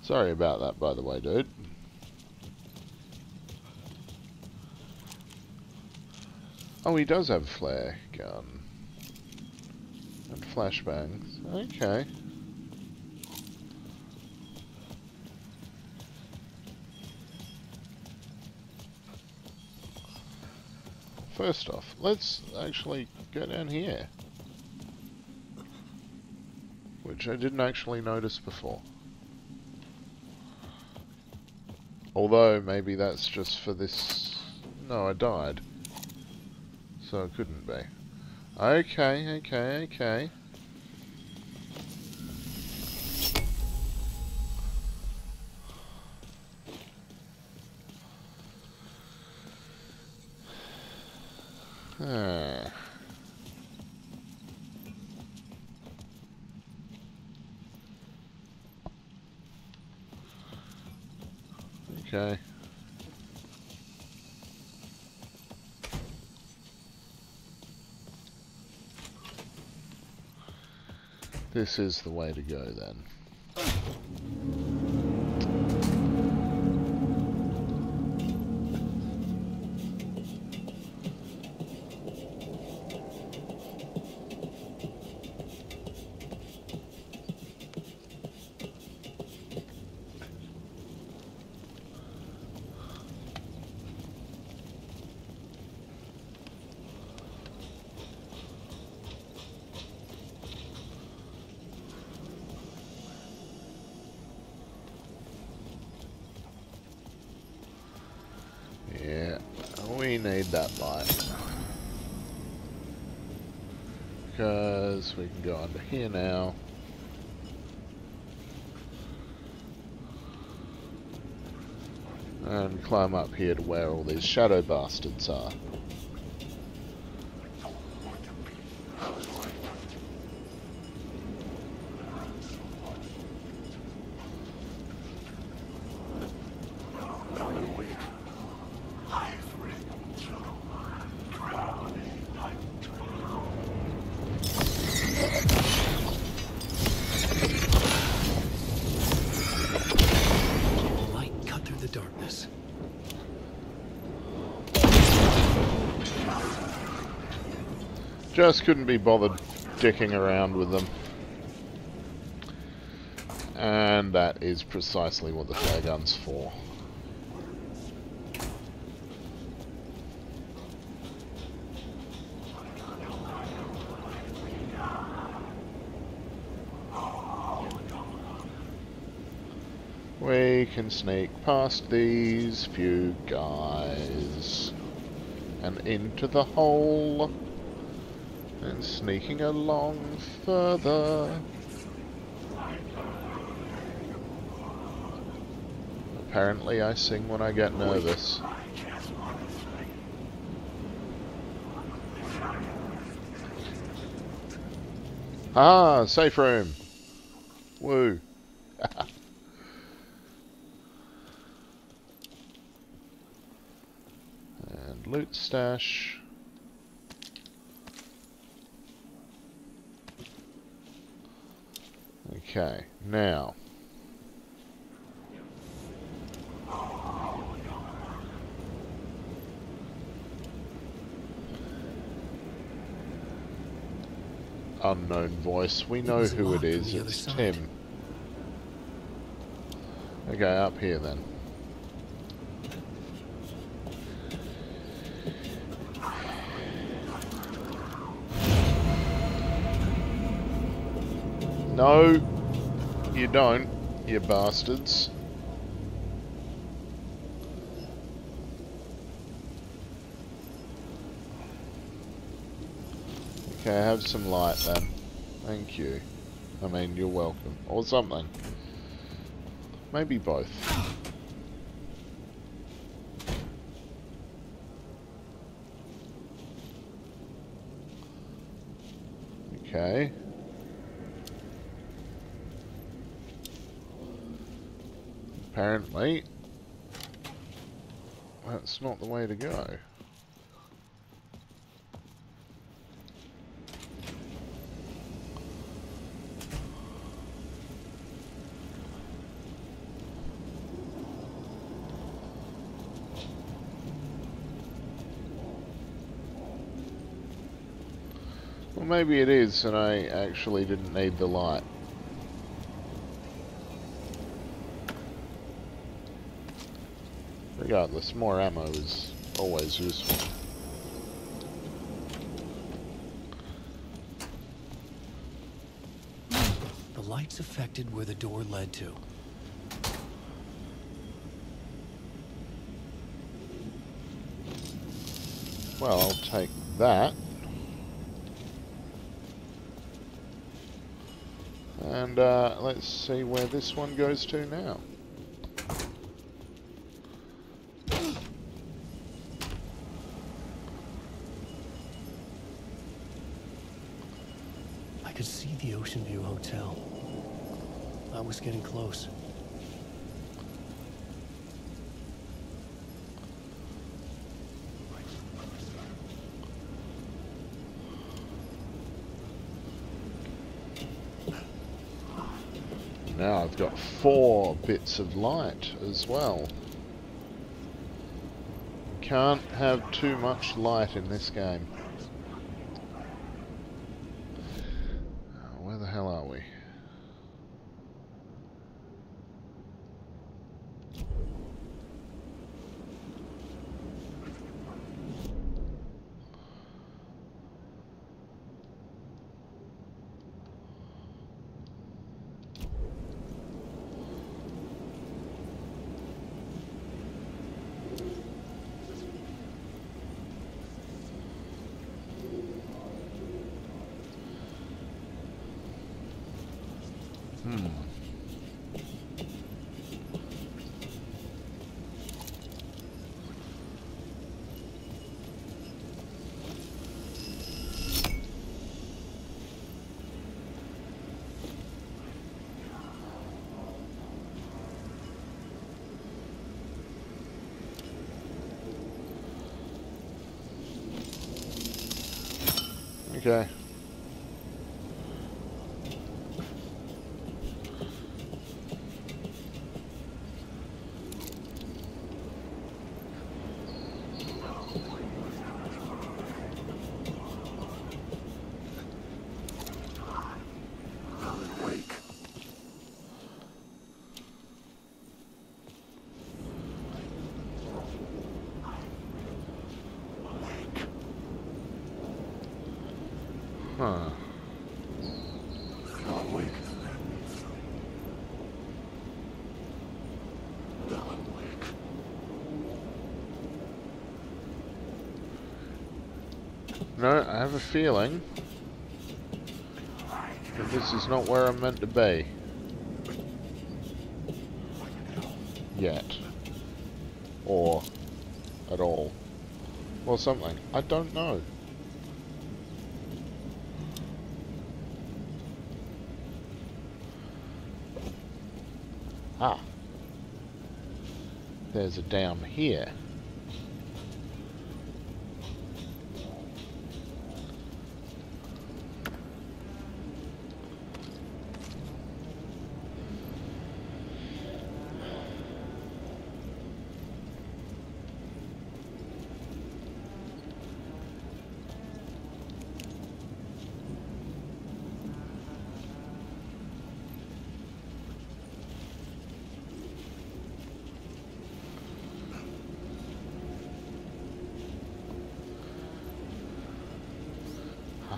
Sorry about that, by the way, dude. Oh, he does have a flare gun. And flashbangs. Okay. First off, let's actually go down here. Which I didn't actually notice before. Although, maybe that's just for this... No, I died. So it couldn't be. Okay, okay, okay. Ah. Okay. This is the way to go then. Here now. And climb up here to where all these shadow bastards are. Just couldn't be bothered dicking around with them. And that is precisely what the flare gun's for. We can sneak past these few guys and into the hole and sneaking along further. Apparently I sing when I get nervous. Ah, safe room. Woo. and loot stash. Okay, now. Unknown voice. We know who it is. locked on is. the other It's side. Tim. Okay, up here then. No, don't, you bastards. Okay, have some light then. Thank you. I mean, you're welcome. Or something. Maybe both. Okay. Apparently, that's not the way to go. Well, maybe it is, and I actually didn't need the light. Regardless, more ammo is always useful. The lights affected where the door led to. Well, I'll take that. And uh, let's see where this one goes to now. I could see the Ocean View Hotel. I was getting close. Now I've got four bits of light as well. Can't have too much light in this game. Uh, Where the hell are we? Hmm. Okay. Have a feeling that this is not where I'm meant to be. Yet. Or at all. Or something. I don't know. Ah. There's a down here.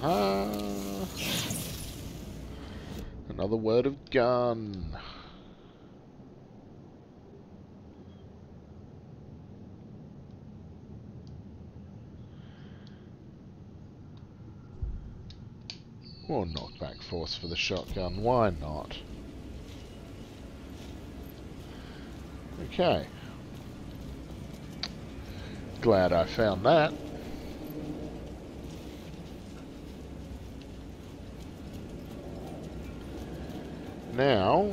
Ah. Another word of gun. Or knockback force for the shotgun, why not? Okay. Glad I found that. Now...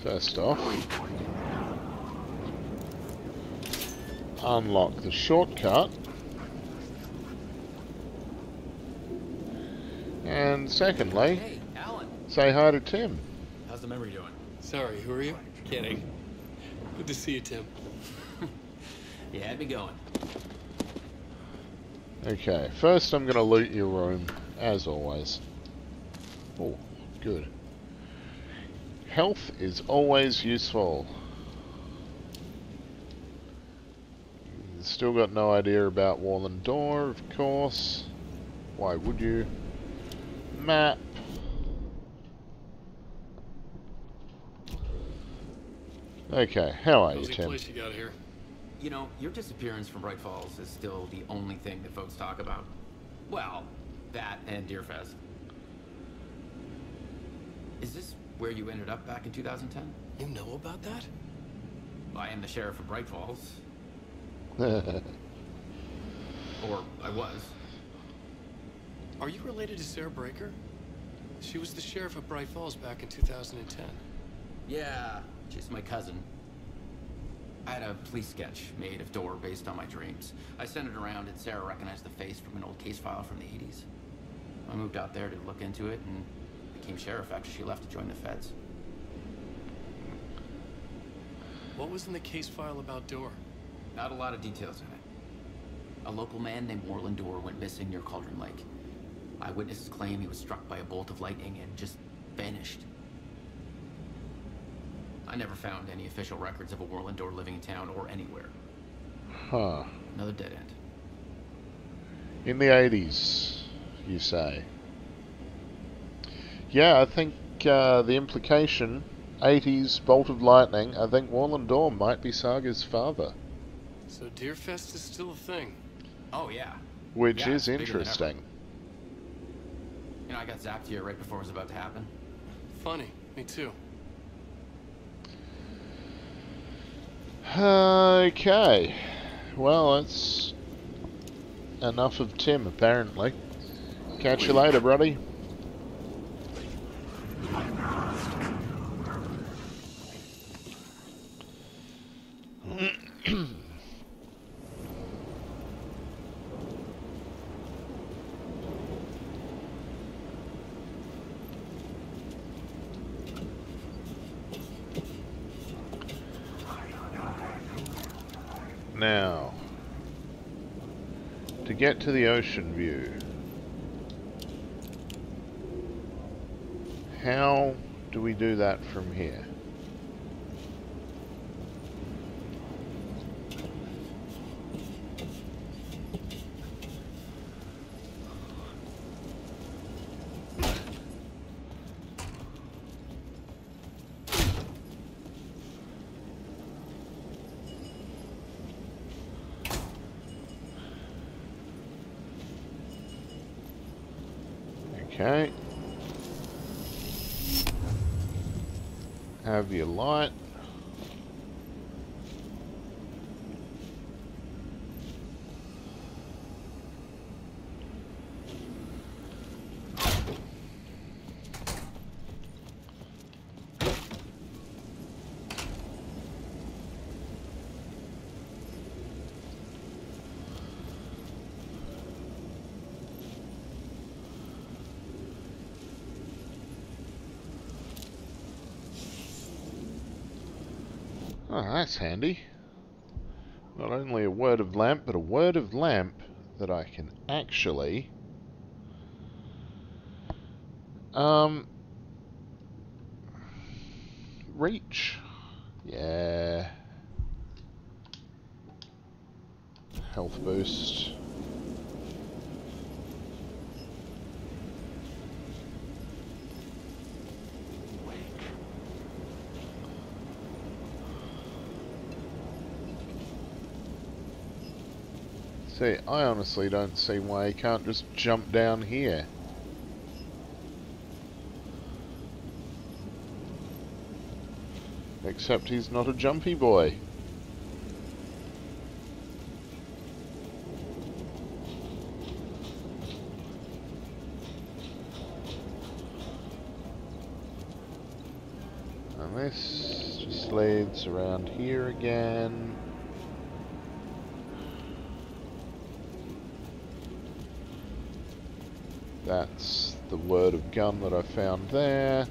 First off... Unlock the shortcut. And secondly, Hey, Alan. say hi to Tim. How's the memory doing? Sorry, who are you? Kidding. Good to see you, Tim. You had me going. Okay, first I'm gonna loot your room, as always. Oh, good. Health is always useful. Still got no idea about wall and door, of course. Why would you? Map. Okay, how are you, Tim? place you got here. You know, your disappearance from Bright Falls is still the only thing that folks talk about. Well, that and Deerfest. Is this where you ended up back in 2010? You know about that? I am the sheriff of Bright Falls. Or I was. Are you related to Sarah Breaker? She was the sheriff of Bright Falls back in 2010. Yeah, she's my cousin. I had a police sketch made of Door based on my dreams. I sent it around and Sarah recognized the face from an old case file from the 80s. I moved out there to look into it and became sheriff after she left to join the feds. What was in the case file about Door? Not a lot of details in it. A local man named Warlin Door went missing near Cauldron Lake. Eyewitnesses claim he was struck by a bolt of lightning and just vanished. I never found any official records of a Warlin Door living in town or anywhere. huh. Another dead end. In the 80s, you say? Yeah, I think uh, the implication, 80s bolt of lightning, I think Warlin Door might be Saga's father, So Deerfest is still a thing. Oh, yeah. which Yeah, is it's bigger than ever. interesting. You know, I got zapped here right before it was about to happen. Funny, me too. Okay. Well, that's enough of Tim, apparently. Catch you later, buddy. Now, to the ocean view, how do we do that from here? Okay. Have your light. Oh, that's handy. Not only a word of lamp, but a word of lamp that I can actually... Um... Reach. Yeah. Health boost. See, I honestly don't see why he can't just jump down here. Except he's not a jumpy boy. And this just leads around here again. That's the word of gun that I found there.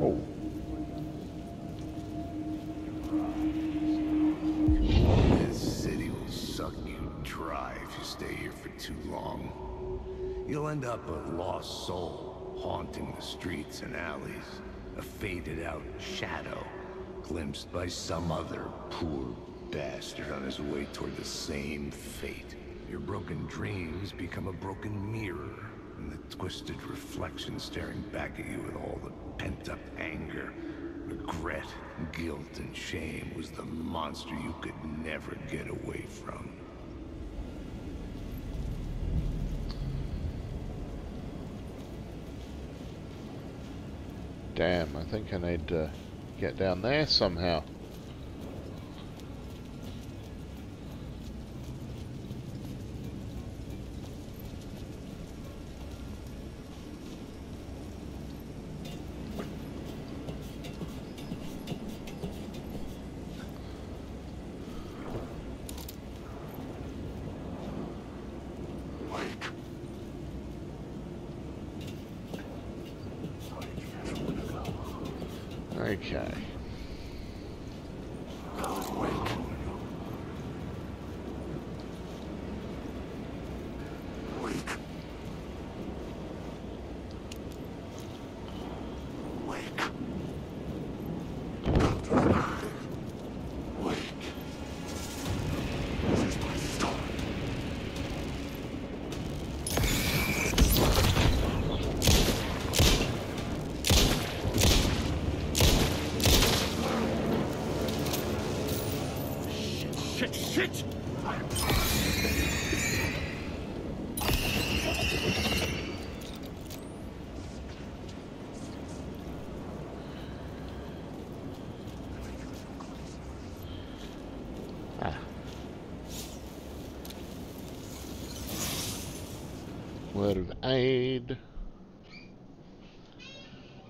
Oh. This city will suck you dry if you stay here for too long. You'll end up a lost soul, haunting the streets and alleys. A faded out shadow, glimpsed by some other poor bastard on his way toward the same fate. Your broken dreams become a broken mirror, and the twisted reflection staring back at you with all the pent-up anger, regret, guilt, and shame was the monster you could never get away from. Damn, I think I need to get down there somehow. Okay. Shit, shit! Ah. Word of aid.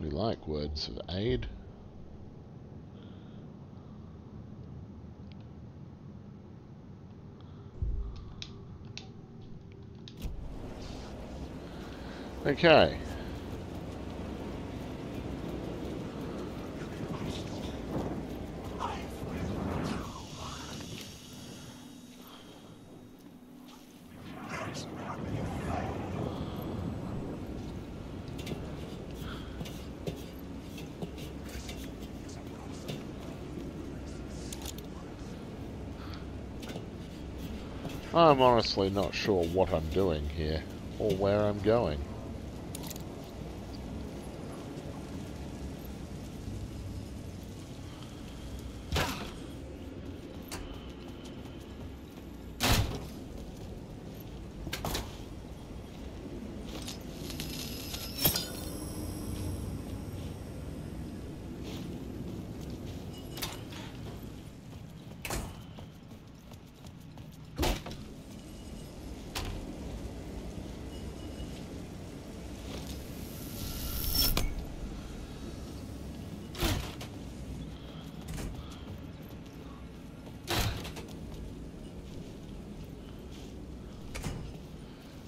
We of aid. Okay. I'm honestly not sure what I'm doing here, or where I'm going.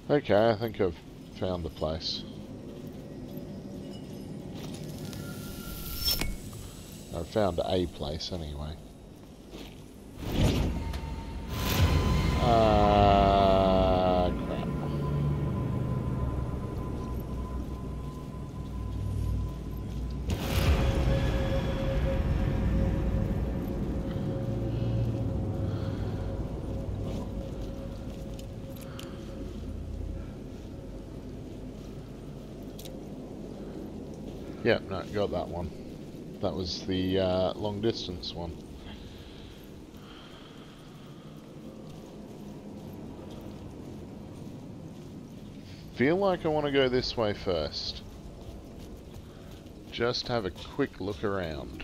Okay, I think I've found the place. I've found a place anyway. Got that one. That was the uh, long distance one. Feel like I want to go this way first. Just have a quick look around.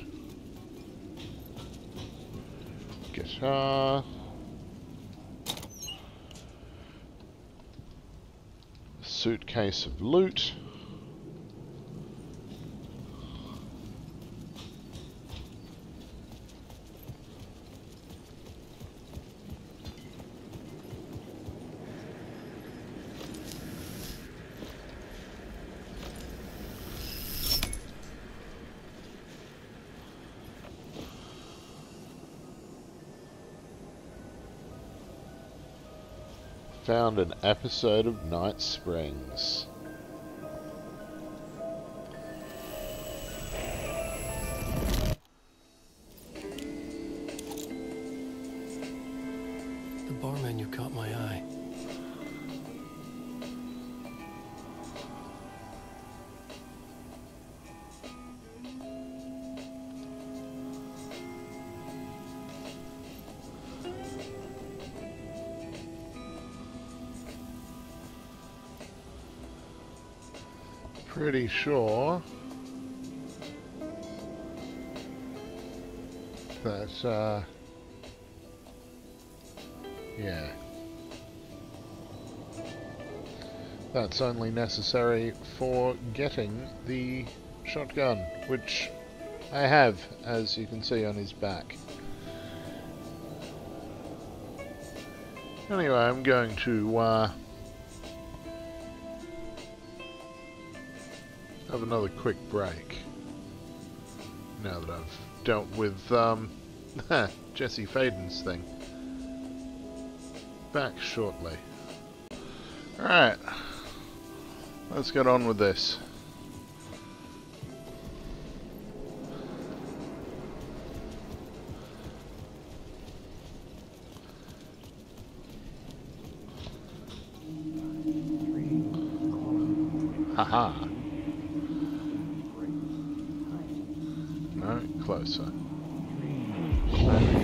Guitar. Suitcase of loot. Found an episode of Night Springs. Only necessary for getting the shotgun, which I have, as you can see on his back. Anyway, I'm going to, uh, have another quick break. Now that I've dealt with um, Jesse Faden's thing. Back shortly. Alright. Let's get on with this. Haha. No, closer.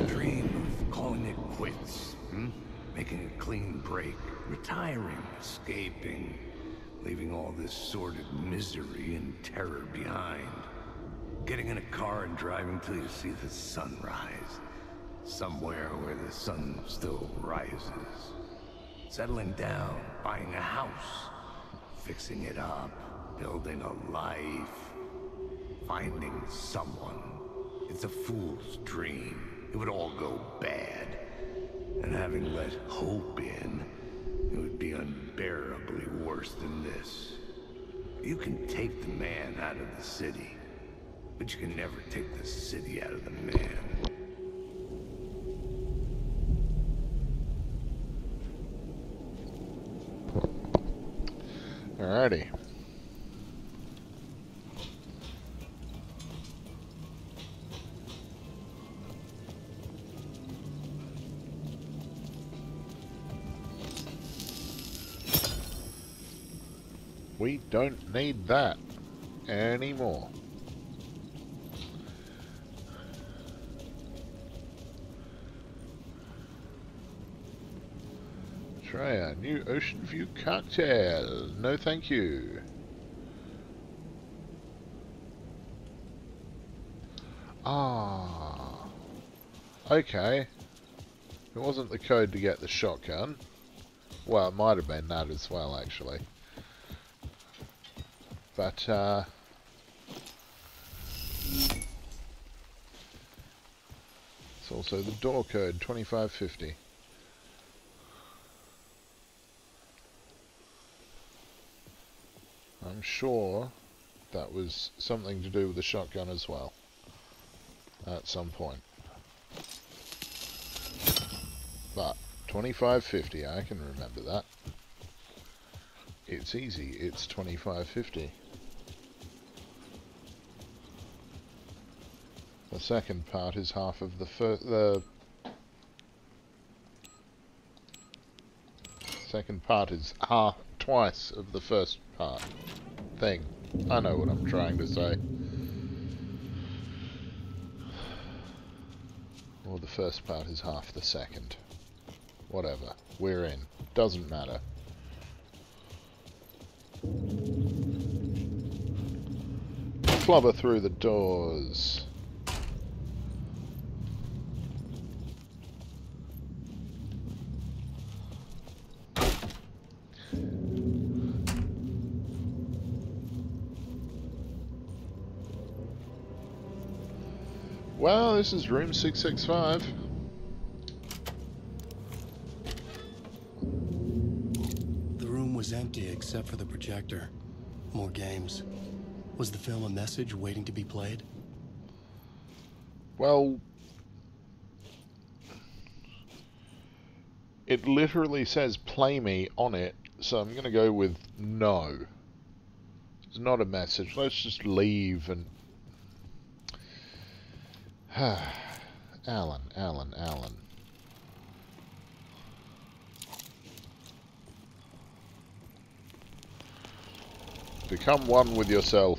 Dream of calling it quits, hmm? making a clean break, retiring, escaping, leaving all this sordid misery and terror behind. Getting in a car and driving till you see the sun rise. Somewhere where the sun still rises. Settling down, buying a house, fixing it up, building a life, finding someone. It's a fool's dream. It would all go bad. And having let hope in, be unbearably worse than this. You can take the man out of the city, but you can never take the city out of the man. Alrighty. Don't need that anymore. Try a new Ocean View cocktail. No thank you. Ah. Okay. It wasn't the code to get the shotgun. Well, it might have been that as well, actually. But, uh... It's also the door code, 2550. I'm sure that was something to do with the shotgun as well. At some point. But 2550, I can remember that. It's easy, it's 2550. The second part is half of the first. The second part is half, twice of the first part. Thing. I know what I'm trying to say. Or the first part is half the second. Whatever. We're in. Doesn't matter. Clobber through the doors. Well, this is room 665. The room was empty except for the projector. More games. Was the film a message waiting to be played? Well, it literally says play me on it, so I'm going to go with no. It's not a message. Let's just leave and. Alan, Alan, Alan. Become one with yourself.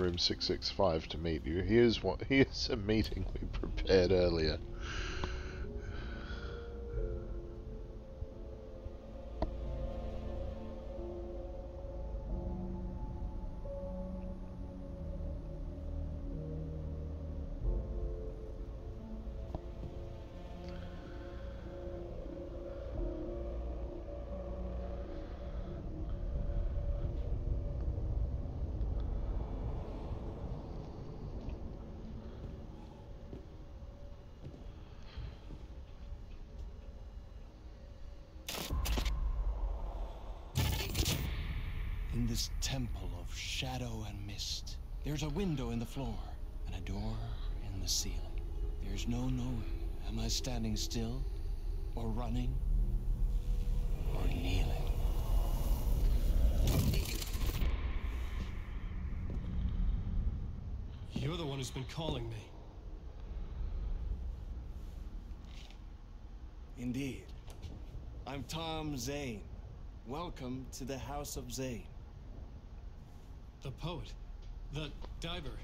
Room 665 to meet you. Here's what here's a meeting we prepared earlier. Floor and a door in the ceiling. There's no knowing. Am I standing still, or running, or kneeling? You're the one who's been calling me. Indeed. I'm Tom Zane. Welcome to the House of Zane. The poet. The diver.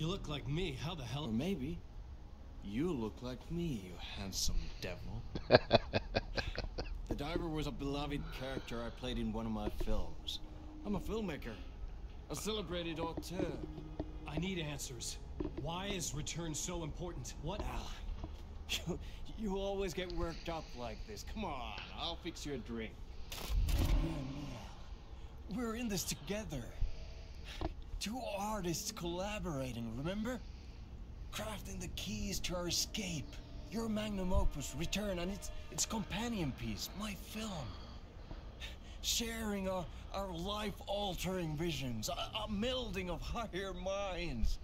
You look like me. How the hell? Or maybe you look like me, you handsome devil. the diver was a beloved character I played in one of my films. I'm a filmmaker, a celebrated auteur. I need answers. Why is return so important? What? Ah, you, you always get worked up like this. Come on, I'll fix you a drink. We're in this together. Two artists collaborating, remember? Crafting the keys to our escape. Your magnum opus, Return, and its its companion piece, my film. Sharing our, our life-altering visions, a, a melding of higher minds.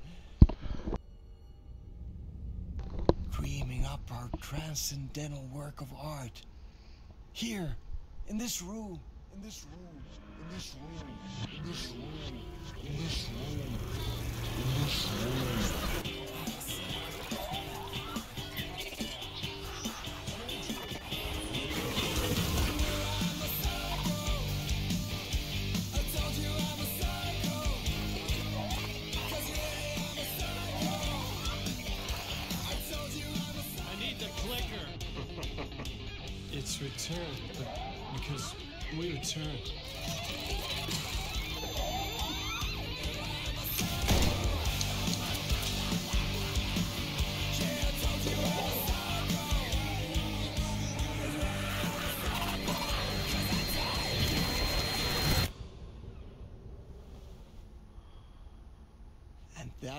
Dreaming up our transcendental work of art. Here, in this room, in this room, in this room, in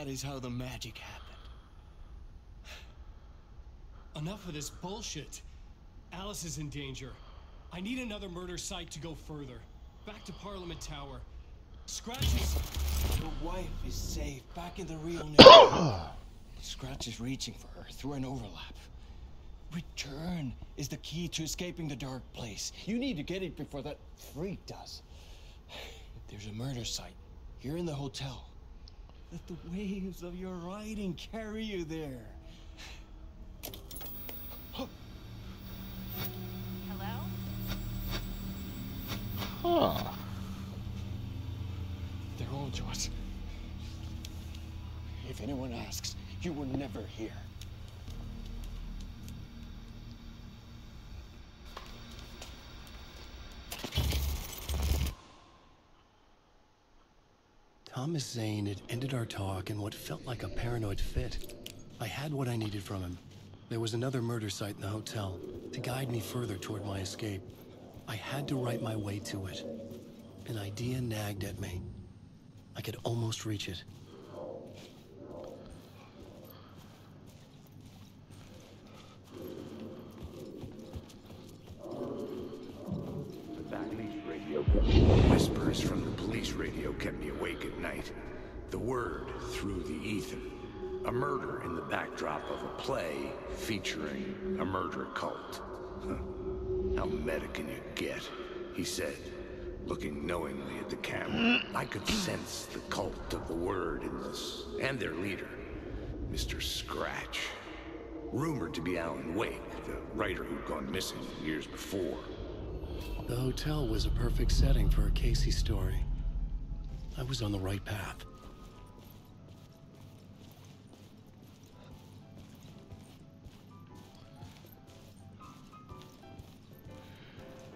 That is how the magic happened. Enough of this bullshit. Alice is in danger. I need another murder site to go further. Back to Parliament Tower. Scratches. Your wife is safe. Back in the real neighborhood. Scratch is reaching for her through an overlap. Return is the key to escaping the dark place. You need to get it before that freak does. There's a murder site here in the hotel. Let the waves of your writing carry you there. Hello? Huh. They're all to us. If anyone asks, you were never here. Thomas Zane had ended our talk in what felt like a paranoid fit. I had what I needed from him. There was another murder site in the hotel to guide me further toward my escape. I had to write my way to it. An idea nagged at me. I could almost reach it. Featuring a murder cult. How meta can you get? He said, looking knowingly at the camera. I could sense the cult of the word in this, and their leader, Mr. Scratch. Rumored to be Alan Wake, the writer who'd gone missing years before. The hotel was a perfect setting for a Casey story. I was on the right path.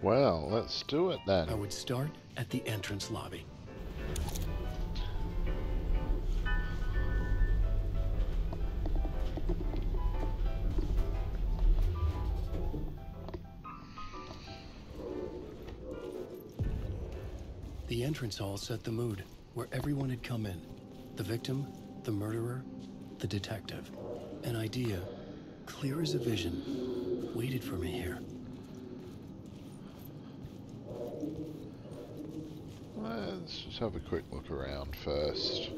Well, let's do it then. I would start at the entrance lobby. The entrance hall set the mood, where everyone had come in. The victim, the murderer, the detective. An idea, clear as a vision, waited for me here. Let's just have a quick look around first.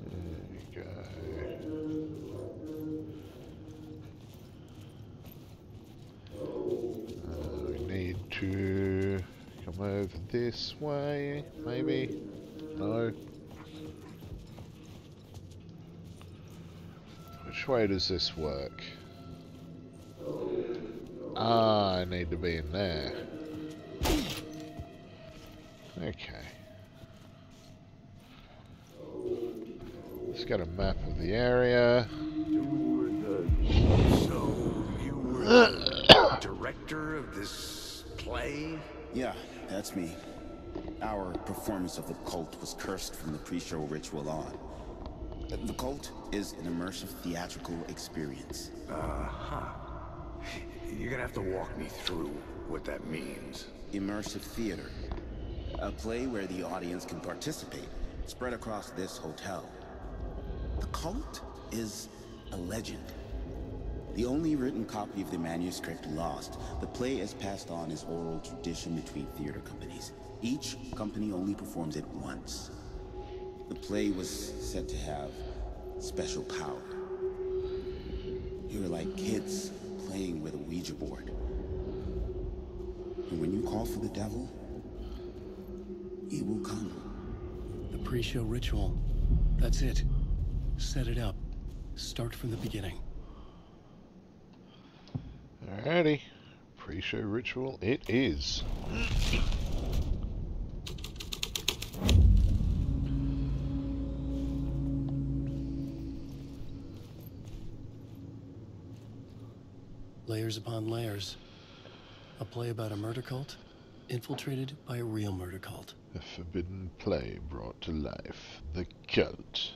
There you go. Uh, we need to come over this way, maybe? No? Which way does this work? Ah, I need to be in there. Okay. Let's get a map of the area. So, you were the director of this play? Yeah, that's me. Our performance of the cult was cursed from the pre-show ritual on. The cult is an immersive theatrical experience. Uh-huh. You're gonna have to walk me through what that means. Immersive theater. A play where the audience can participate, spread across this hotel. The cult is a legend. The only written copy of the manuscript lost, the play is passed on as oral tradition between theater companies. Each company only performs it once. The play was said to have special power. You were like kids playing with Ouija board. And when you call for the devil, he will come. The pre-show ritual. That's it. Set it up. Start from the beginning. Alrighty. Pre-show ritual it is. Layers upon layers. A play about a murder cult, infiltrated by a real murder cult. A forbidden play brought to life. The cult.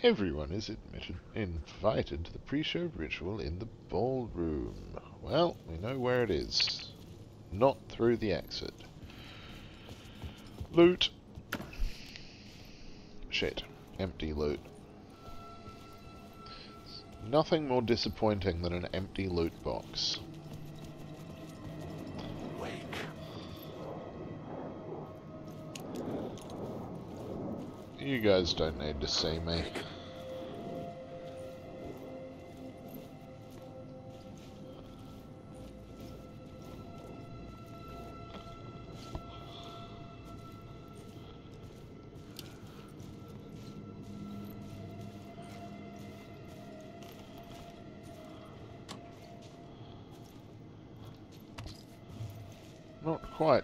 Everyone is admitted, invited to the pre-show ritual in the ballroom. Well, we know where it is. Not through the exit. Loot. Shit. Empty loot. Nothing more disappointing than an empty loot box. You guys don't need to see me.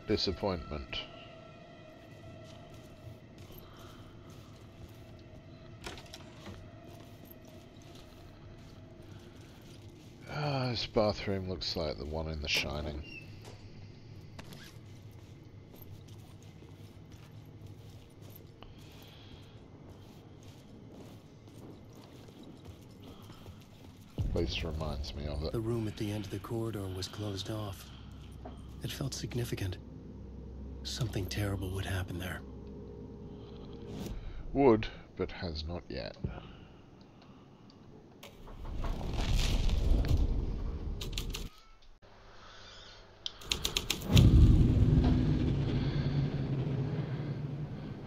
Disappointment. Ah, this bathroom looks like the one in The Shining. Least reminds me of it. The room at the end of the corridor was closed off. It felt significant. Something terrible would happen there. Would, but has not yet.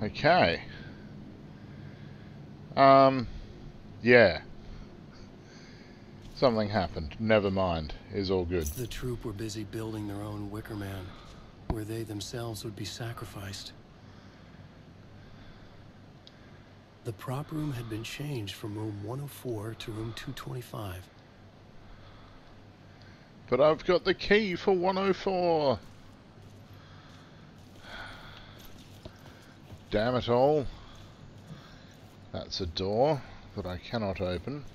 Okay. Um, yeah. Something happened. Never mind. Is all good. The troupe were busy building their own Wicker Man, where they themselves would be sacrificed. The prop room had been changed from room 104 to room 225. But I've got the key for 104. Damn it all. That's a door that I cannot open.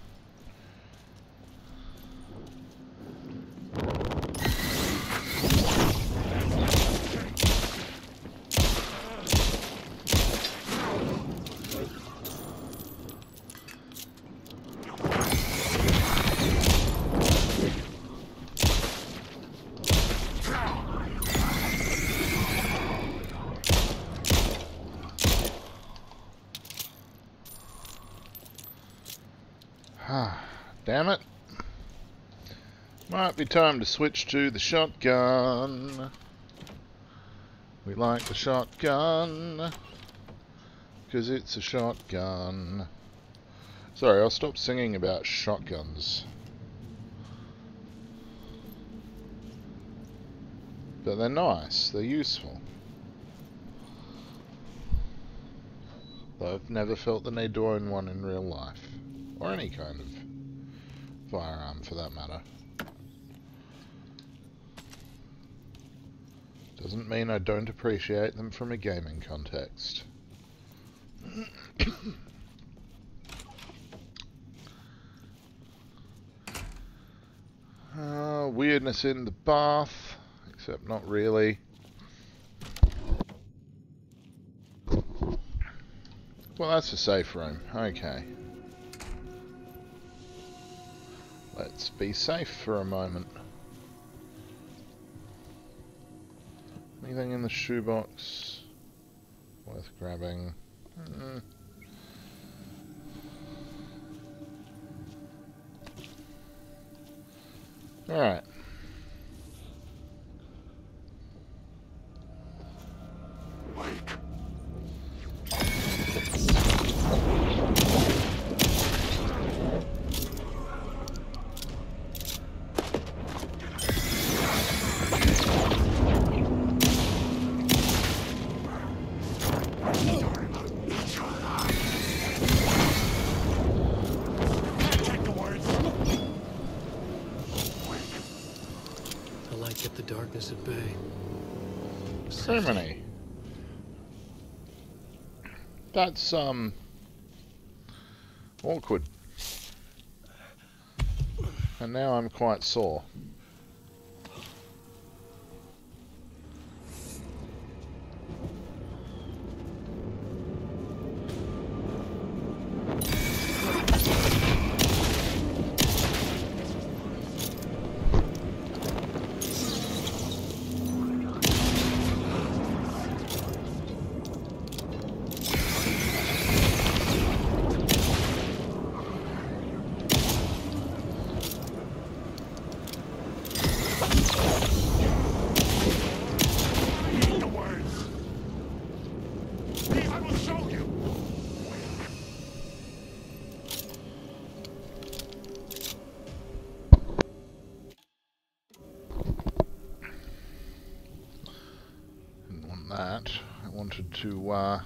Ah, damn it. Might be time to switch to the shotgun. We like the shotgun. Because it's a shotgun. Sorry, I'll stop singing about shotguns. But they're nice, they're useful. I've never felt the need to own one in real life. Or any kind of firearm for that matter. Doesn't mean I don't appreciate them from a gaming context. uh, weirdness in the bath, except not really. Well, that's a safe room. Okay. Let's be safe for a moment. Anything in the shoebox worth grabbing? Mm. Alright. That's, um... Awkward. And now I'm quite sore. Uh,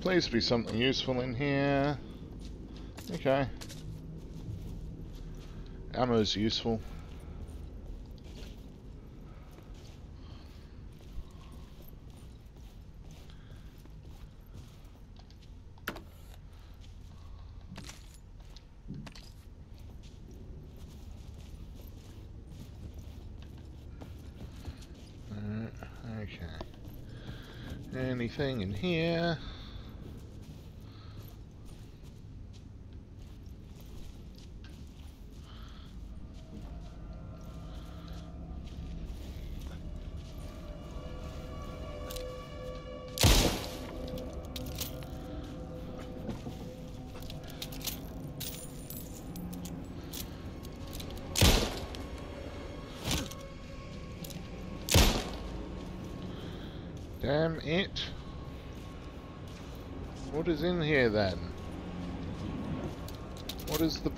Please be something useful in here. Okay. Ammo's useful. Uh, okay. Anything in here?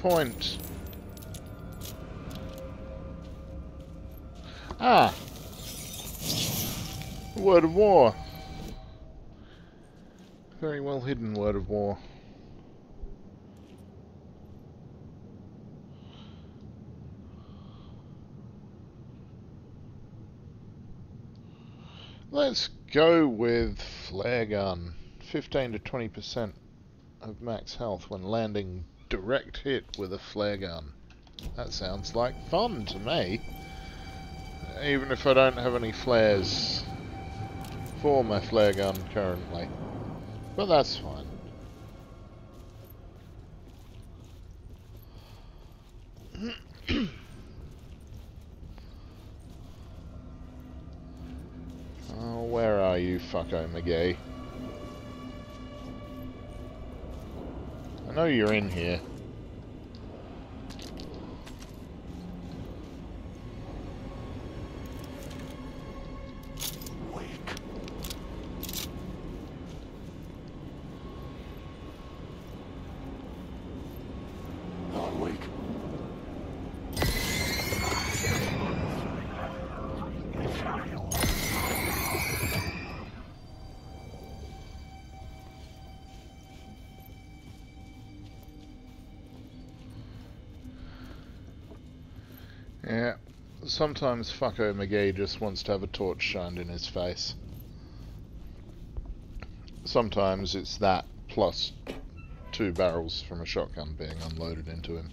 Point? Ah! Word of Power. Very well hidden word of power. Let's go with flare gun. 15 to 20% of max health when landing direct hit with a flare gun. That sounds like fun to me. Even if I don't have any flares for my flare gun currently. But that's fine. Oh, where are you, fucko McGee? I know you're in here. Sometimes fucko McGee just wants to have a torch shined in his face. Sometimes it's that plus two barrels from a shotgun being unloaded into him.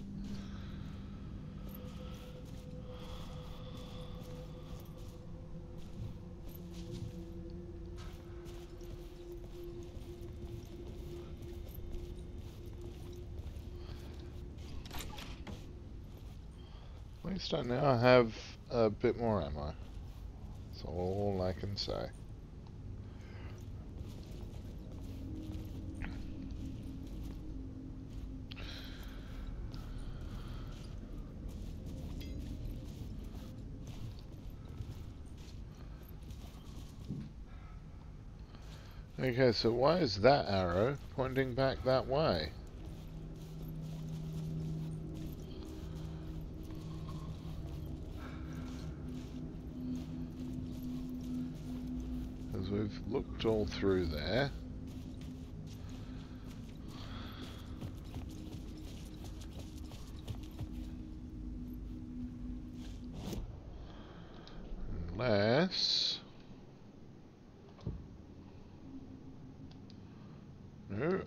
Least I now have a bit more ammo. That's all I can say. Okay, so why is that arrow pointing back that way? looked all through there. Unless... No.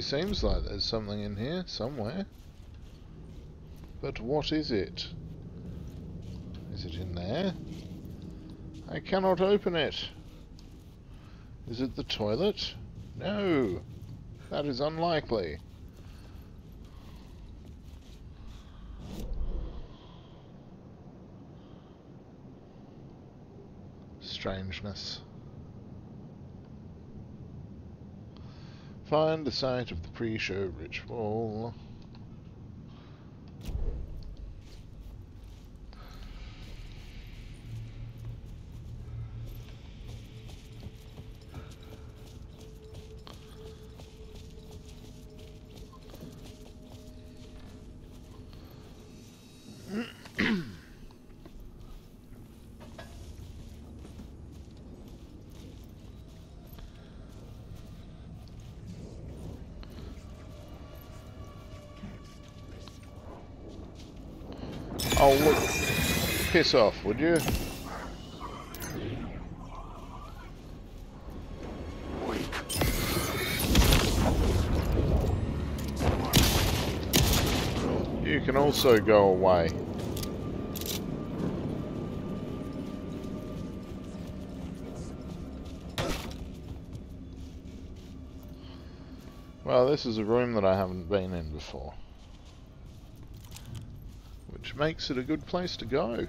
Certainly seems like there's something in here, somewhere. But what is it? Is it in there? I cannot open it. Is it the toilet? No. That is unlikely. Strangeness. Find the site of the pre-show ritual. Piss off, would you? You can also go away. Well, this is a room that I haven't been in before. Which makes it a good place to go.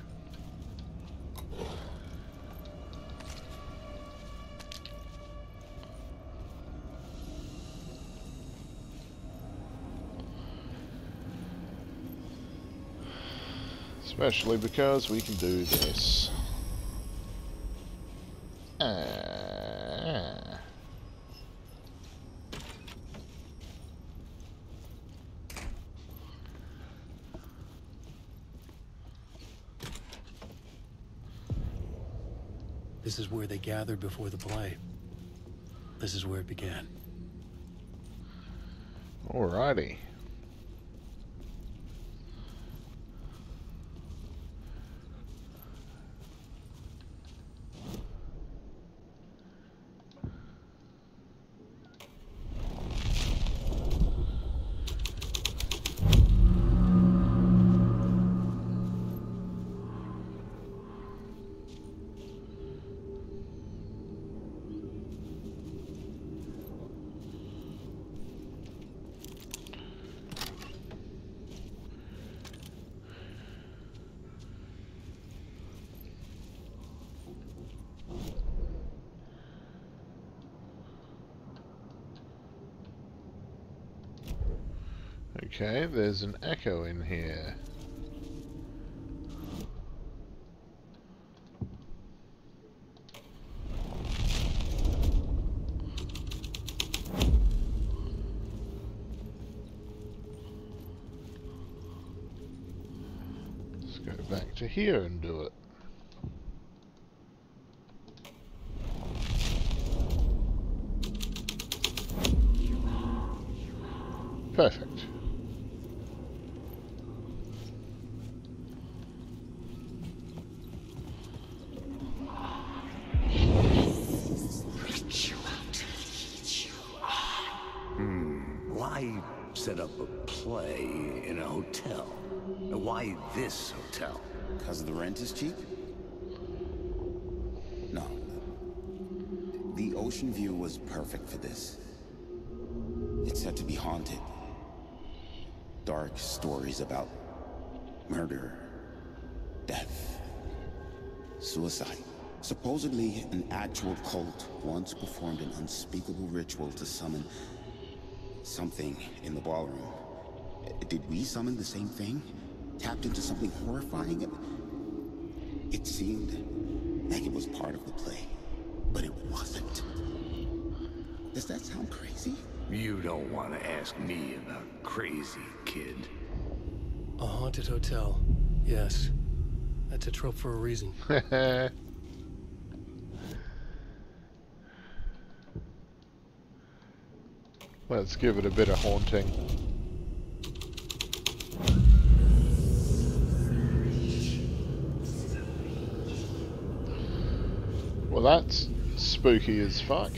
Especially because we can do this. Ah. This is where they gathered before the play. This is where it began. Alrighty. Okay, there's an echo in here. Let's go back to here and do it. Haunted. Dark stories about murder, death, suicide. Supposedly, an actual cult once performed an unspeakable ritual to summon something in the ballroom. Did we summon the same thing? Tapped into something horrifying? It seemed like it was part of the play, but it wasn't. Does that sound crazy? You don't want to ask me about crazy, kid. A haunted hotel. Yes. That's a trope for a reason. Let's give it a bit of haunting. Well, that's spooky as fuck.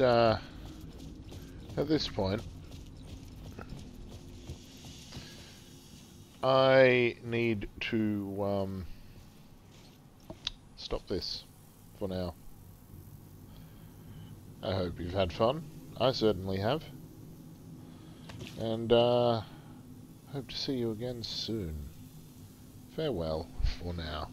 Uh, at this point, I need to um, stop this for now. I hope you've had fun. I certainly have. And uh, hope to see you again soon. Farewell for now.